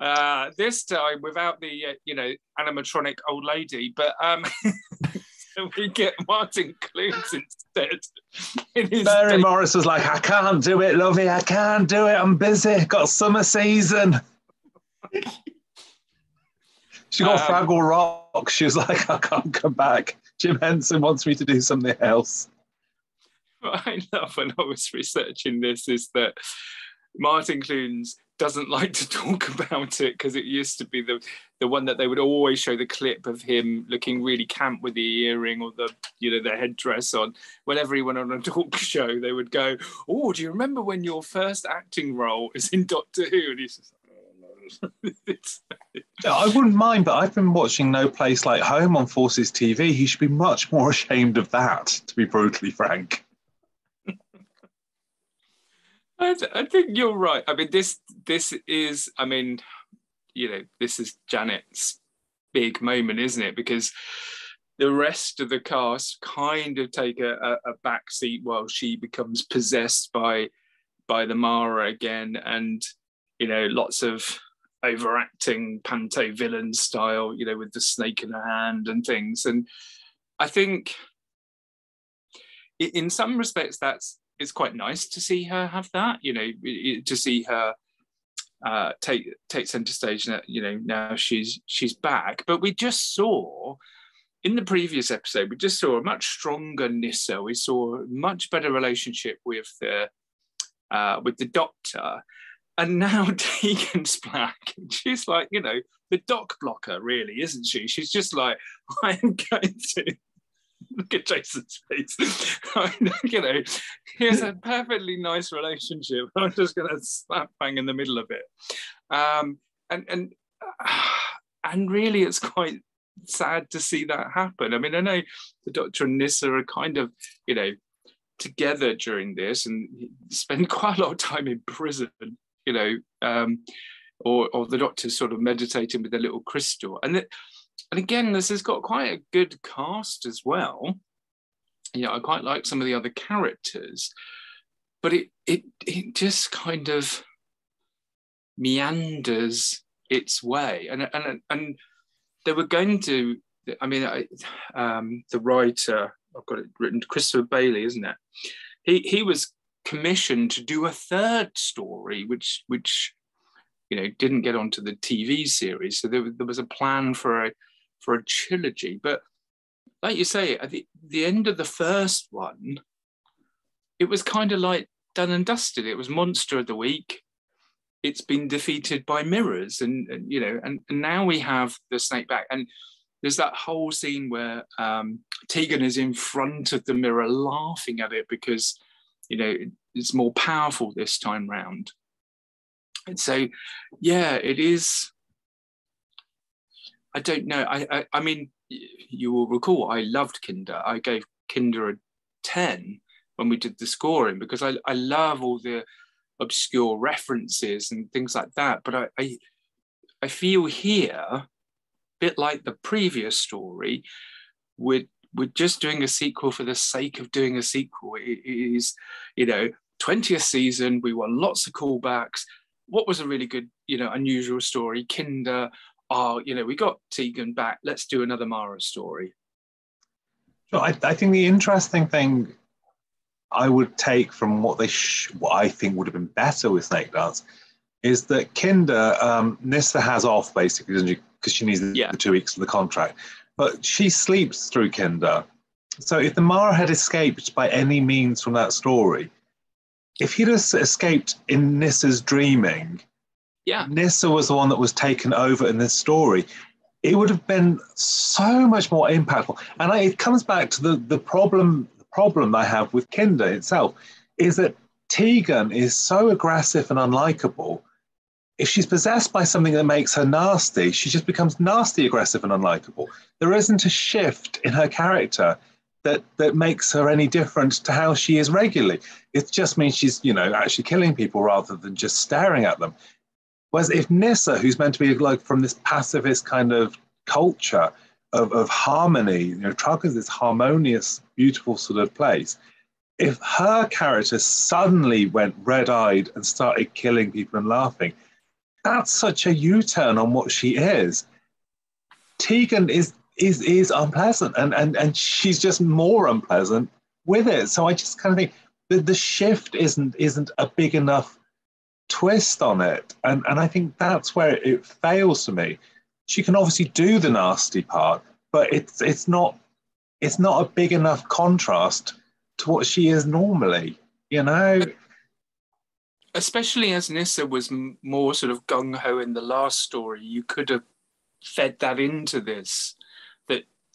Uh, this time without the uh, you know animatronic old lady, but um, so we get Martin Clunes instead. In
Mary
day-
Morris was like, I can't do it, lovey. I can't do it. I'm busy. Got summer season. she got
Um,
Fraggle Rock. She was like, I can't come back. Jim Henson wants me to do something else.
what I love when I was researching this is that Martin Clunes doesn't like to talk about it because it used to be the the one that they would always show the clip of him looking really camp with the earring or the you know the headdress on. Whenever he went on a talk show, they would go, "Oh, do you remember when your first acting role is in Doctor Who?" And he's just "Oh, no."
I wouldn't mind, but I've been watching No Place Like Home on Forces TV. He should be much more ashamed of that, to be brutally frank.
I, I think you're right. I mean, this this is. I mean, you know, this is Janet's big moment, isn't it? Because the rest of the cast kind of take a, a, seat while she becomes possessed by by the Mara again, and you know, lots of overacting panto villain style, you know, with the snake in her hand and things. And I think, in some respects, that's it's quite nice to see her have that. You know, to see her uh, take take center stage. You know, now she's she's back. But we just saw in the previous episode, we just saw a much stronger Nyssa. We saw a much better relationship with the uh, with the Doctor. And now Tegan's black. She's like, you know, the doc blocker, really, isn't she? She's just like, I am going to look at Jason's face. you know, here's a perfectly nice relationship. I'm just going to slap bang in the middle of it. Um, and and and really, it's quite sad to see that happen. I mean, I know the Doctor and Nyssa are kind of, you know, together during this and spend quite a lot of time in prison you know, um, or or the doctor's sort of meditating with a little crystal, and it, and again, this has got quite a good cast as well. Know, I quite like some of the other characters, but it it it just kind of meanders its way, and and and they were going to I mean, I, um, the writer, I've got it written, Christopher Bailey, isn't it? He he was commissioned to do a third story, which which you know didn't get onto the TV series. So there, there was a plan for a for a trilogy. But like you say, at the, the end of the first one, it was kind of like done and dusted. It was Monster of the Week. It's been defeated by mirrors, and, and you know, and, and now we have the snake back. And there's that whole scene where um, Tegan is in front of the mirror laughing at it because you know it's more powerful this time round. And so, yeah, it is. I don't know. I, I, I mean, you will recall I loved Kinda. I gave Kinda a 10 when we did the scoring because I, I love all the obscure references and things like that. But I, I, I feel here, a bit like the previous story, we're, we're just doing a sequel for the sake of doing a sequel. It is, you know, 20th season, we want lots of callbacks. What was a really good, you know, unusual story? Kinda, oh, you know, we got Tegan back. Let's do another Mara story.
So I, I think the interesting thing I would take from what they sh- what I think would have been better with Snake Dance is that Kinda um, Nyssa has off basically, doesn't she? Because she needs the, yeah. the two weeks of the contract, but she sleeps through Kinda. So if the Mara had escaped by any means from that story, if he'd have escaped in Nyssa's dreaming,
yeah,
Nyssa was the one that was taken over in this story. It would have been so much more impactful. And I, it comes back to the, the problem the problem I have with Kinda itself is that Tegan is so aggressive and unlikable. If she's possessed by something that makes her nasty, she just becomes nasty, aggressive, and unlikable. There isn't a shift in her character that that makes her any different to how she is regularly. It just means she's, you know, actually killing people rather than just staring at them. Whereas if Nyssa, who's meant to be like from this pacifist kind of culture of, of harmony, you know, Truk is this harmonious, beautiful sort of place. If her character suddenly went red-eyed and started killing people and laughing, that's such a U-turn on what she is. Tegan is is is unpleasant and and and she's just more unpleasant with it. So I just kind of think the, the shift isn't isn't a big enough twist on it. And, and I think that's where it fails for me. She can obviously do the nasty part, but it's it's not it's not a big enough contrast to what she is normally, you know.
Especially as Nyssa was more sort of gung ho in the last story, you could have fed that into this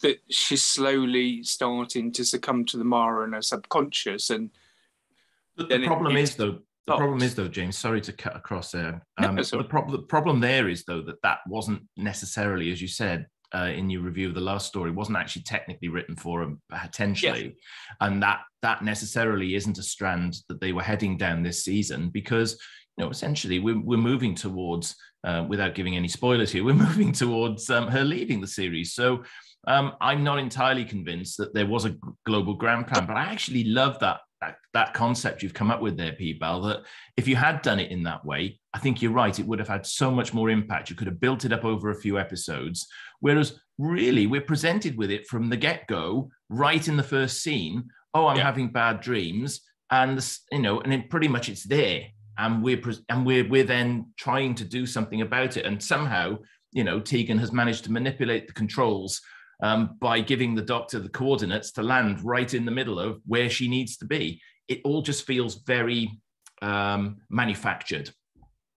that she's slowly starting to succumb to the Mara and her subconscious and.
the problem is though the problem is, though, James. Sorry to cut across there. Um, no, the, pro- the, problem there is, though, that that wasn't necessarily, as you said uh, in your review of the last story, wasn't actually technically written for them potentially, and that that necessarily isn't a strand that they were heading down this season because you know essentially we're, we're moving towards, uh, without giving any spoilers here, we're moving towards um, her leaving the series. So. Um, I'm not entirely convinced that there was a global grand plan, but I actually love that that, that concept you've come up with there, P-Bal, that if you had done it in that way, I think you're right, it would have had so much more impact. You could have built it up over a few episodes. Whereas really, we're presented with it from the get go, right in the first scene. Oh, I'm yeah. having bad dreams. And, you know, and it pretty much it's there. And we're, and we're, we're then trying to do something about it. And somehow, you know, Tegan has managed to manipulate the controls um, by giving the doctor the coordinates to land right in the middle of where she needs to be. It all just feels very um, manufactured.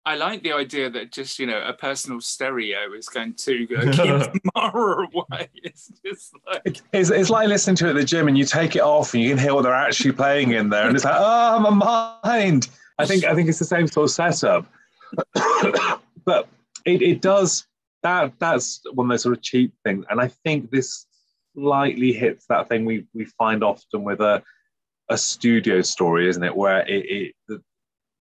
I like the idea that just you know a personal stereo is going to uh, keep Mara away. It's just like
it's, it's like listening to it at the gym and you take it off and you can hear what they're actually playing in there, and it's like oh my mind. I think I think it's the same sort of setup, but it, it does that that's one of those sort of cheap things. And I think this slightly hits that thing we we find often with a a studio story, isn't it? Where it it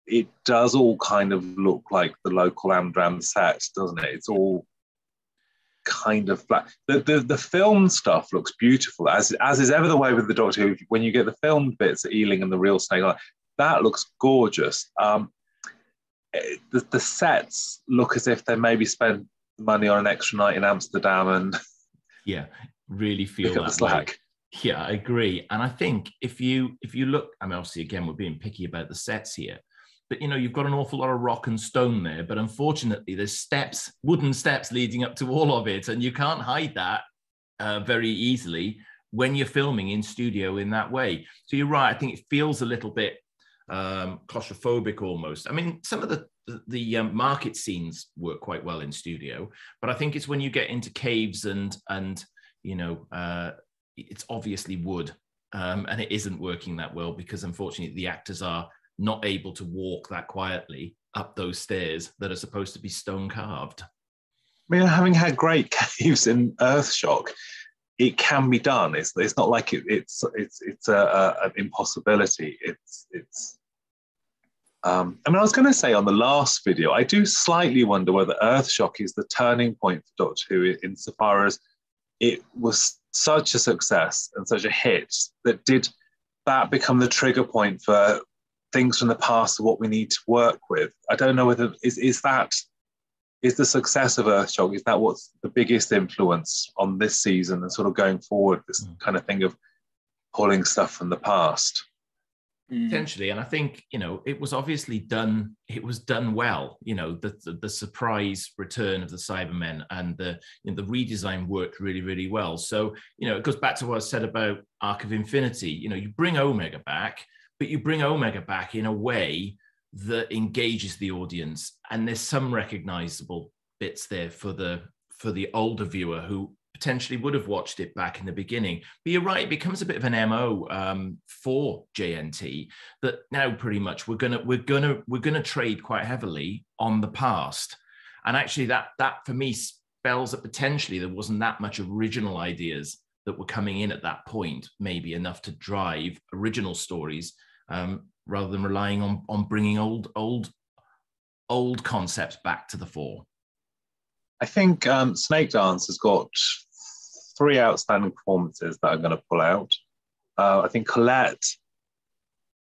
it does all kind of look like the local Amdram set, doesn't it? It's all kind of flat. The, the the film stuff looks beautiful, as as is ever the way with the Doctor Who. When you get the filmed bits at Ealing and the real Snake that looks gorgeous. Um, the, the sets look as if they maybe spent money on an extra night in Amsterdam and
Yeah, really feel that
slack.
way. Yeah, I agree. And I think if you if you look, I mean, obviously, again, we're being picky about the sets here, but you know, you've got an awful lot of rock and stone there. But unfortunately, there's steps, wooden steps leading up to all of it, and you can't hide that uh, very easily when you're filming in studio in that way. So you're right. I think it feels a little bit um, claustrophobic almost. I mean, some of the the, um, market scenes work quite well in studio, but I think it's when you get into caves and and you know uh, it's obviously wood um, and it isn't working that well because unfortunately the actors are not able to walk that quietly up those stairs that are supposed to be stone carved.
I mean, having had great caves in Earthshock, it can be done. It's it's not like it, it's it's it's a, a, an impossibility. It's it's. Um, I mean, I was going to say on the last video, I do slightly wonder whether Earthshock is the turning point for Doctor Who insofar as it was such a success and such a hit that did that become the trigger point for things from the past of what we need to work with. I don't know whether is is that is the success of Earthshock is that what's the biggest influence on this season and sort of going forward this mm. kind of thing of pulling stuff from the past
mm. potentially and i think you know it was obviously done it was done well you know the the, the surprise return of the cybermen and the you know, the redesign worked really really well so you know it goes back to what i said about arc of infinity you know you bring omega back but you bring omega back in a way that engages the audience. And there's some recognizable bits there for the for the older viewer who potentially would have watched it back in the beginning. But you're right it becomes a bit of an mo um, for jnt that now pretty much we're gonna we're gonna we're gonna trade quite heavily on the past. And actually that that for me spells that potentially there wasn't that much original ideas that were coming in at that point maybe enough to drive original stories um, rather than relying on on bringing old old old concepts back to the fore.
I think um, Snakedance has got three outstanding performances that I'm going to pull out. Uh, I think Colette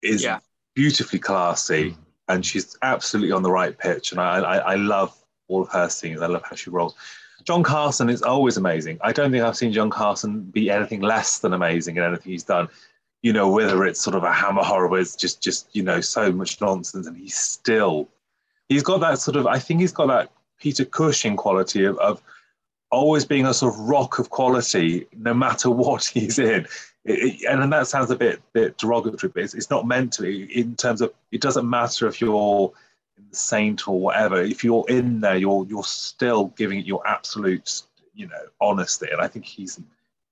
is yeah. beautifully classy mm. and she's absolutely on the right pitch. And I, I, I love all of her scenes. I love how she rolls. John Carson is always amazing. I don't think I've seen John Carson be anything less than amazing in anything he's done you know, whether it's sort of a hammer horror where it's just, just, you know, so much nonsense and he's still, he's got that sort of, I think he's got that Peter Cushing quality of, of always being a sort of rock of quality, no matter what he's in. It, it, and that sounds a bit, bit derogatory, but it's, it's not meant to be in terms of, it doesn't matter if you're the saint or whatever, if you're in there, you're, you're still giving it your absolute, you know, honesty. And I think he's,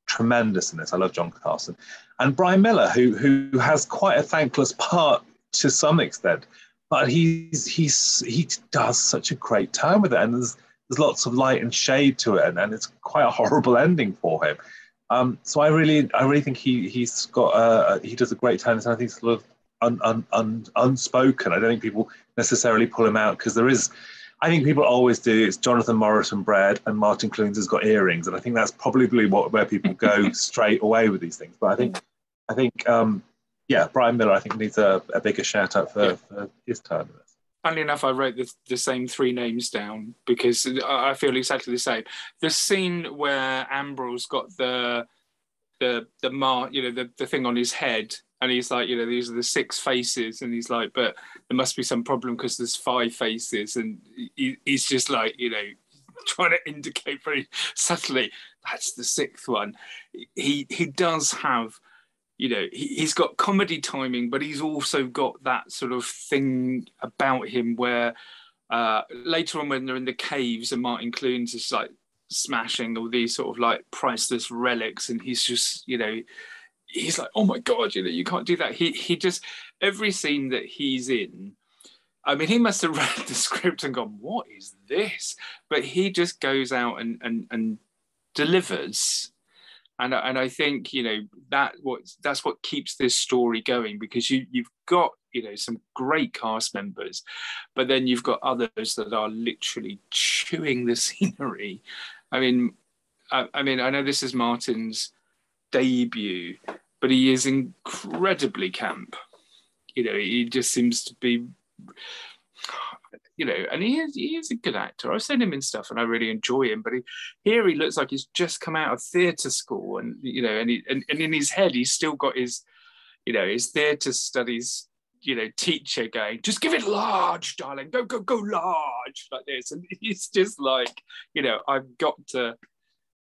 tremendous in this. I love John Carson. And Brian Miller, who, who has quite a thankless part to some extent, but he's, he's, he does such a great turn with it. And there's, there's lots of light and shade to it. And, and it's quite a horrible ending for him. Um, so I really, I really think he, he's got, a, he does a great turn. And I think sort of un, un, un, unspoken. I don't think people necessarily pull him out because there is, I think people always do. It's Jonathan Morrison bread and Martin Clunes has got earrings, and I think that's probably what where people go straight away with these things. But I think, I think, um, yeah, Brian Miller, I think needs a, a bigger shout out for, yeah. for his turn.
Funny enough, I wrote the, the same three names down because I feel exactly the same. The scene where Ambrose got the the the mark, you know, the, the thing on his head and he's like, you know, these are the six faces, and he's like, but there must be some problem because there's five faces, and he, he's just like, you know, trying to indicate very subtly that's the sixth one. He he does have, you know, he, has got comedy timing, but he's also got that sort of thing about him where uh, later on when they're in the caves and Martin Clunes is like smashing all these sort of like priceless relics, and he's just, you know he's like, oh my god, you know, you can't do that. He he just every scene that he's in. I mean, he must have read the script and gone, "What is this?" But he just goes out and and and delivers, and and I think you know that what that's what keeps this story going because you you've got you know some great cast members, but then you've got others that are literally chewing the scenery. I mean, I, I mean, I know this is Martin's debut, but he is incredibly camp. You know, he just seems to be. you know, and he is he is a good actor. I've seen him in stuff, and I really enjoy him. But he, here he looks like he's just come out of theatre school, and you know, and he and, and in his head he's still got his, you know, his theatre studies, you know, teacher going, just give it large, darling, go go go large like this, and he's just like, you know, I've got to,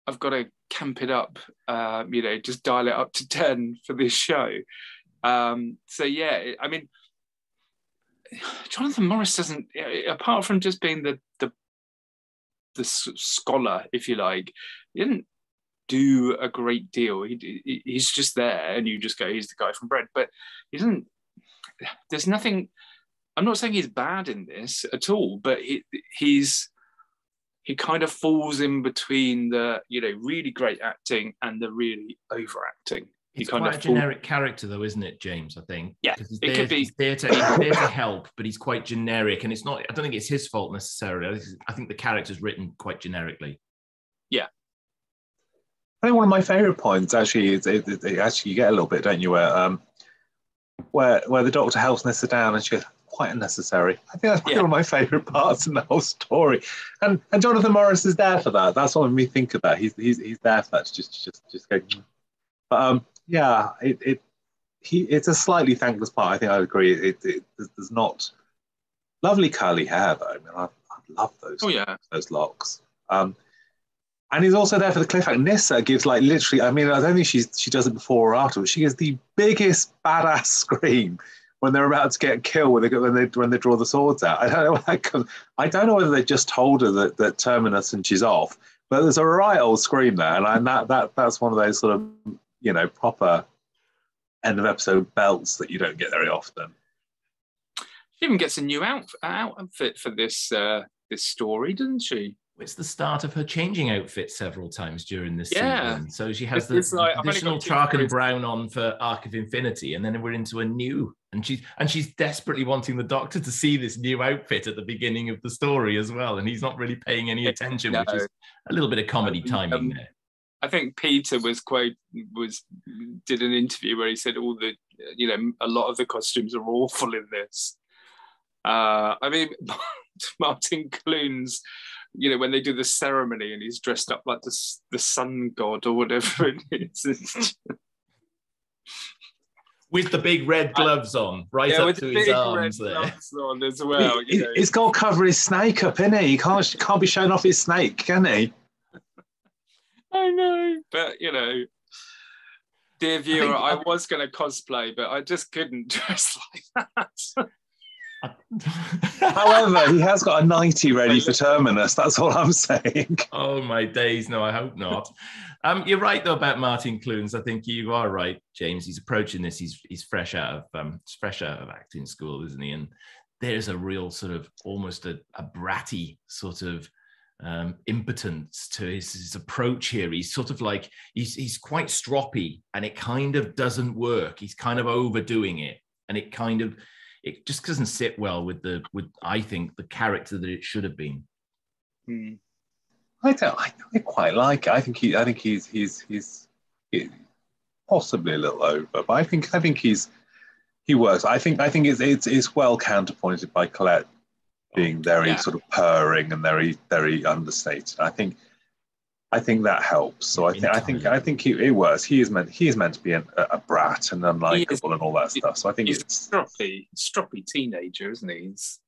I've got to camp it up, um, you know, just dial it up to ten for this show. Um, so yeah, I mean Jonathan Morris doesn't, apart from just being the the the scholar, if you like, he didn't do a great deal. He, he's just there, and you just go, he's the guy from Bread. But he doesn't. There's nothing. I'm not saying he's bad in this at all, but he, he's he kind of falls in between the you know really great acting and the really overacting.
He's quite a generic character, though, isn't it, James? I think.
Yeah, it
there,
could be.
He's there, to, he's there to help, but he's quite generic, and it's not. I don't think it's his fault necessarily. I think the character's written quite generically.
Yeah.
I think one of my favourite points actually is it, it, it, actually you get a little bit, don't you? Where um, where where the doctor helps Nyssa down, and she goes, "Quite unnecessary." I think that's yeah. one of my favourite parts in the whole story, and and Jonathan Morris is there for that. That's what me think that. He's he's he's there for that. Just just just go. But um, yeah, it, it he it's a slightly thankless part. I think I agree. It, it there's not lovely curly hair though. I mean, I, I love those.
Oh yeah,
those locks. Um, and he's also there for the cliffhanger. Nyssa gives like literally. I mean, I don't think she's she does it before or after, but she gives the biggest badass scream when they're about to get killed when they when they when they draw the swords out. I don't know. I don't know whether they just told her that, that terminus and she's off, but there's a right old scream there, and, and that that that's one of those sort of you know, proper end of episode belts that you don't get very often.
She even gets a new outfit for this uh, this story, doesn't she?
It's the start of her changing outfit several times during this yeah. season. So she has it's, the like, additional Traken brown on for Arc of Infinity, and then we're into a new. And she's and she's desperately wanting the Doctor to see this new outfit at the beginning of the story as well, and he's not really paying any attention, no. which is a little bit of comedy timing um, there.
I think Peter was quite was did an interview where he said all the you know a lot of the costumes are awful in this. Uh, I mean, Martin Clunes, you know, when they do the ceremony and he's dressed up like the the sun god or whatever it is.
With the big red gloves on, right yeah, up to his arms there.
on as well. He,
has got to cover his snake up, innit? He he can't can't be showing off his snake, can he?
I know, but you know, dear viewer, I, I was going to cosplay, but I just couldn't dress like that.
However, he has got a 90 ready for Terminus. That's all I'm saying.
Oh, my days. No, I hope not. Um, you're right, though, about Martin Clunes. I think you are right, James. He's approaching this. He's he's fresh out of um, fresh out of acting school, isn't he? And there's a real sort of almost a, a bratty sort of um, impotence to his, his, approach here. He's sort of like he's he's quite stroppy, and it kind of doesn't work. He's kind of overdoing it, and it kind of it just doesn't sit well with the with I think the character that it should have been.
Hmm. I don't. I, I, quite like it. I think he. I think he's he's he's he, possibly a little over, but I think I think he's he works. I think I think it's it's, it's well counterpointed by Colette being very yeah. sort of purring and very very understated. I think I think that helps. So I think I think I think he, it works. He is meant he is meant to be an, a brat and unlikable and all that stuff. So I think
he's it's a stroppy stroppy teenager, isn't he? He's...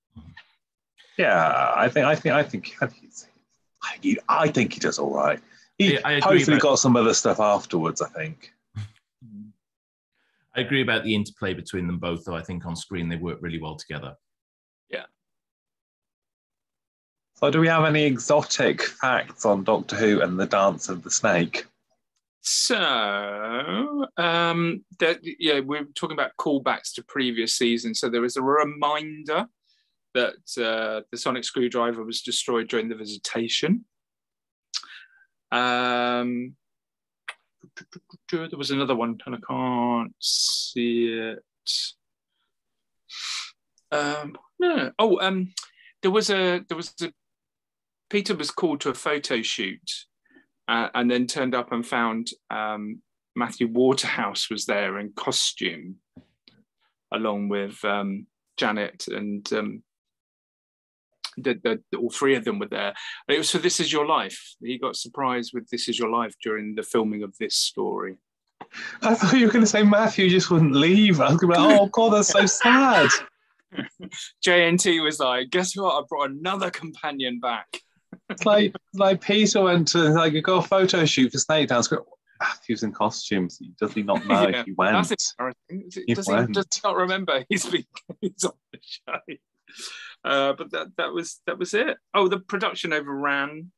Yeah, I think I think I think I think, he, I think he does all right. He yeah, hopefully got some other stuff afterwards. I think.
I agree about the interplay between them both, though. I think on screen they work really well together.
So, do we have any exotic facts on Doctor Who and the Dance of the Snake?
So, um, that yeah, we're talking about callbacks to previous seasons. So there was a reminder that uh, the sonic screwdriver was destroyed during the visitation. Um, there was another one, and I can't see it. Um, no. Oh, um, there was a there was a Peter was called to a photo shoot uh, and then turned up and found um, Matthew Waterhouse was there in costume, along with um, Janet and um, the, the, all three of them were there. It was for This Is Your Life. He got surprised with This Is Your Life during the filming of this story.
I thought you were going to say Matthew just wouldn't leave. I was going to be like, oh, God, that's so sad.
JNT was like, guess what? I brought another companion back.
It's like like Peter went to like a go photo shoot for Snakedance. Matthew's in costumes. Does he not know yeah, he went? That's
He does, went. He, does he not remember he's been he's on the show? Uh, but that that was that was it. Oh, the production overran.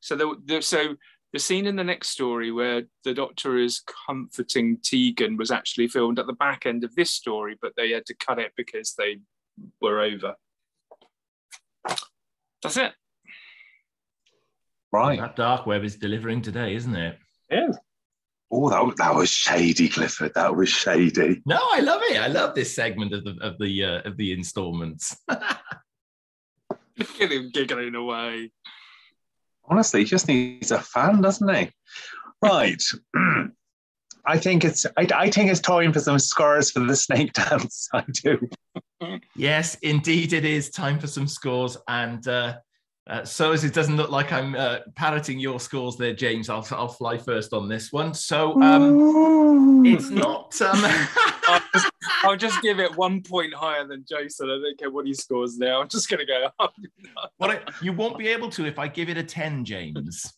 So there, there, so the scene in the next story where the doctor is comforting Tegan was actually filmed at the back end of this story, but they had to cut it because they were over. That's it.
Right.
That dark web is delivering today, isn't it?
Yeah. Oh, that, that was shady, Clifford. That was shady.
No, I love it. I love this segment of the of the uh, of the installments.
Look at him giggling away.
Honestly, he just needs a fan, doesn't he? Right. I think it's I, I, think it's time for some scores for the snake dance. I do.
yes, indeed, it is time for some scores, and uh, uh, so as it doesn't look like I'm uh, parroting your scores there, James, I'll, I'll fly first on this one. So um, it's not. Um...
I'll, just, I'll, just, give it one point higher than Jason. I don't care what he scores now. I'm just going to go up.
what I, you won't be able to if I give it a 10, James.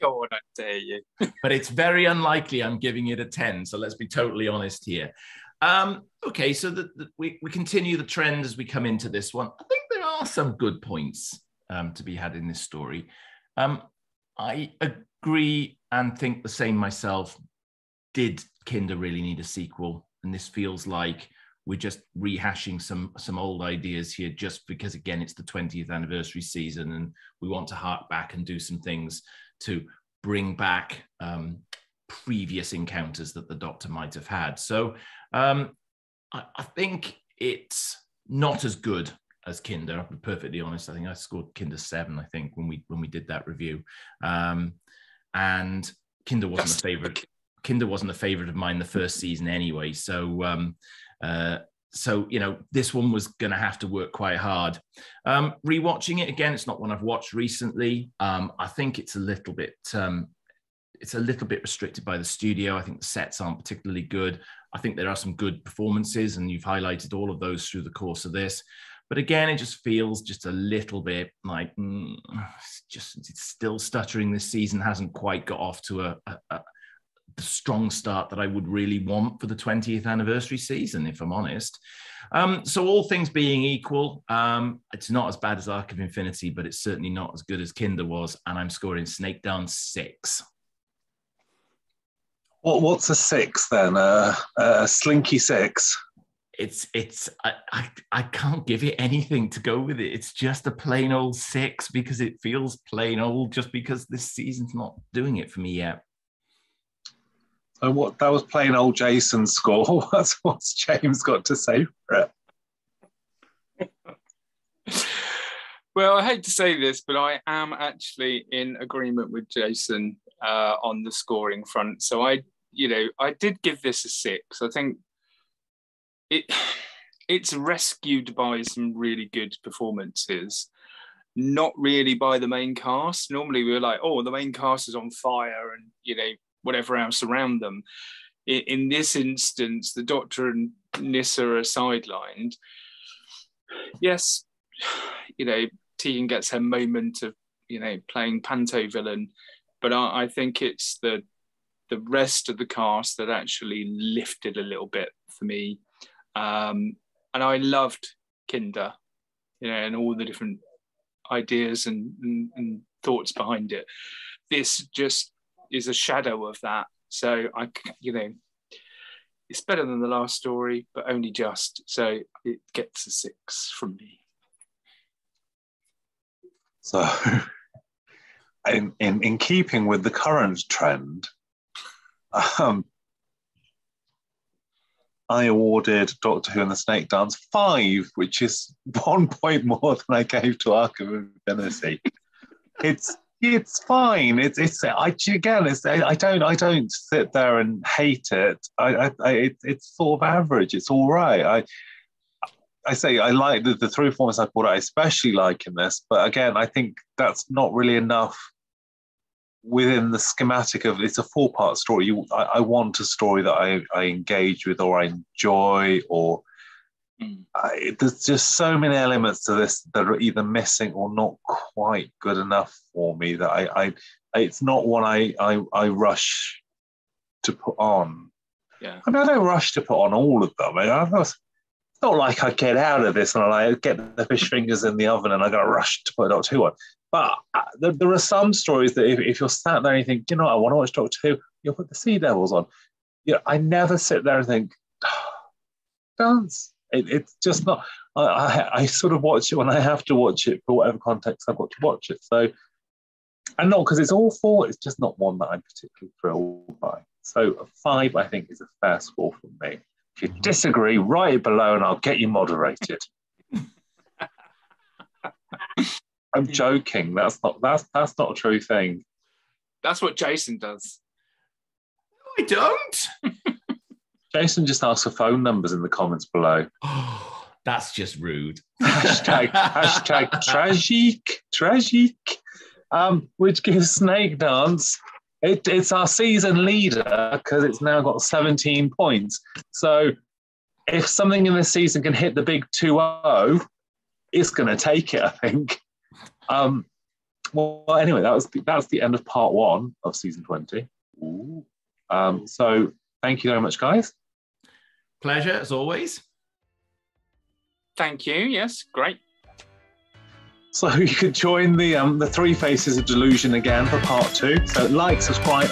Go on, I dare you.
but it's very unlikely I'm giving it a 10. So let's be totally honest here. Um, okay, so the, the, we, we continue the trend as we come into this one. I think there are some good points um, to be had in this story. Um, I agree and think the same myself. Did Kinda really need a sequel? And this feels like we're just rehashing some some old ideas here, just because again it's the 20th anniversary season, and we want to hark back and do some things to bring back um, previous encounters that the Doctor might have had. So um, I, I think it's not as good as Kinda. I'll be perfectly honest. I think I scored Kinda seven. I think when we when we did that review, um, and Kinda wasn't That's a favorite. Kinda wasn't a favorite of mine the first season anyway. So um, uh, so you know this one was going to have to work quite hard. Um, rewatching it again, it's not one I've watched recently. Um, I think it's a little bit. Um, it's a little bit restricted by the studio. I think the sets aren't particularly good. I think there are some good performances, and you've highlighted all of those through the course of this. But again, it just feels just a little bit like mm, just it's still stuttering. This season hasn't quite got off to a, a, a strong start that I would really want for the 20th anniversary season, if I'm honest. Um, so, all things being equal, um, it's not as bad as Arc of Infinity, but it's certainly not as good as Kinda was. And I'm scoring Snakedance six.
What, what's a six then? Uh, a slinky six?
It's it's I, I, I can't give it anything to go with it. It's just a plain old six because it feels plain old just because this season's not doing it for me yet.
So what that was plain old Jason's score. What's what's James got to say for
it? well, I hate to say this, but I am actually in agreement with Jason uh, on the scoring front. So I, you know, I did give this a six. I think it it's rescued by some really good performances. Not really by the main cast. Normally we're like oh the main cast is on fire and you know whatever else around them. In, in this instance the doctor and nyssa are sidelined. Yes you know tegan gets her moment of you know playing panto villain but I, I think it's the the rest of the cast that actually lifted a little bit for me um, and I loved Kinda, you know, and all the different ideas and, and, and thoughts behind it. This just is a shadow of that. So I, you know, it's better than the last story, but only just. So it gets a six from me.
So, in, in, in keeping with the current trend, um, I awarded Doctor Who and the Snakedance five, which is one point more than I gave to Arc of Infinity. it's it's fine. It's it's I again. It's I don't I don't sit there and hate it. I, I, I it, it's sort of average. It's all right. I I say I like the, the three formats I brought out, I especially like in this, but again, I think that's not really enough within the schematic of it's a four part story. You, I, I, want a story that I, I engage with or I enjoy, or mm. I, there's just so many elements to this that are either missing or not quite good enough for me that I, I it's not one I, I, I rush to put on.
Yeah.
I mean, I don't rush to put on all of them. I mean, it's not like I get out of this and I get the fish fingers in the oven and I got to rush to put Doctor Who on. But uh, there, there, are some stories that if, if you're sat there and you think, you know, I want to watch Doctor Who, you'll put the Sea Devils on. You know, I never sit there and think, oh, dance. It, it's just not. I, I, I sort of watch it when I have to watch it for whatever context I've got to watch it. So and not because it's awful, it's just not one that I'm particularly thrilled by. So a five, I think, is a fair score for me. If you disagree, write it below and I'll get you moderated. I'm joking. That's not that's that's not a true thing.
That's what Jason does.
I don't.
Jason just asks for phone numbers in the comments below.
Oh, that's just rude.
hashtag hashtag tragic tragic um, which gives Snakedance. It, it's our season leader because it's now got 17 points. So if something in this season can hit the big 2 0, it's going to take it, I think. Um, well, anyway, that was the, that's the end of part one of season 20. Um, so thank you very much, guys.
Pleasure, as always.
Thank you. Yes, great.
So you could join the um, the Three Faces of Delusion again for part two. So like, subscribe,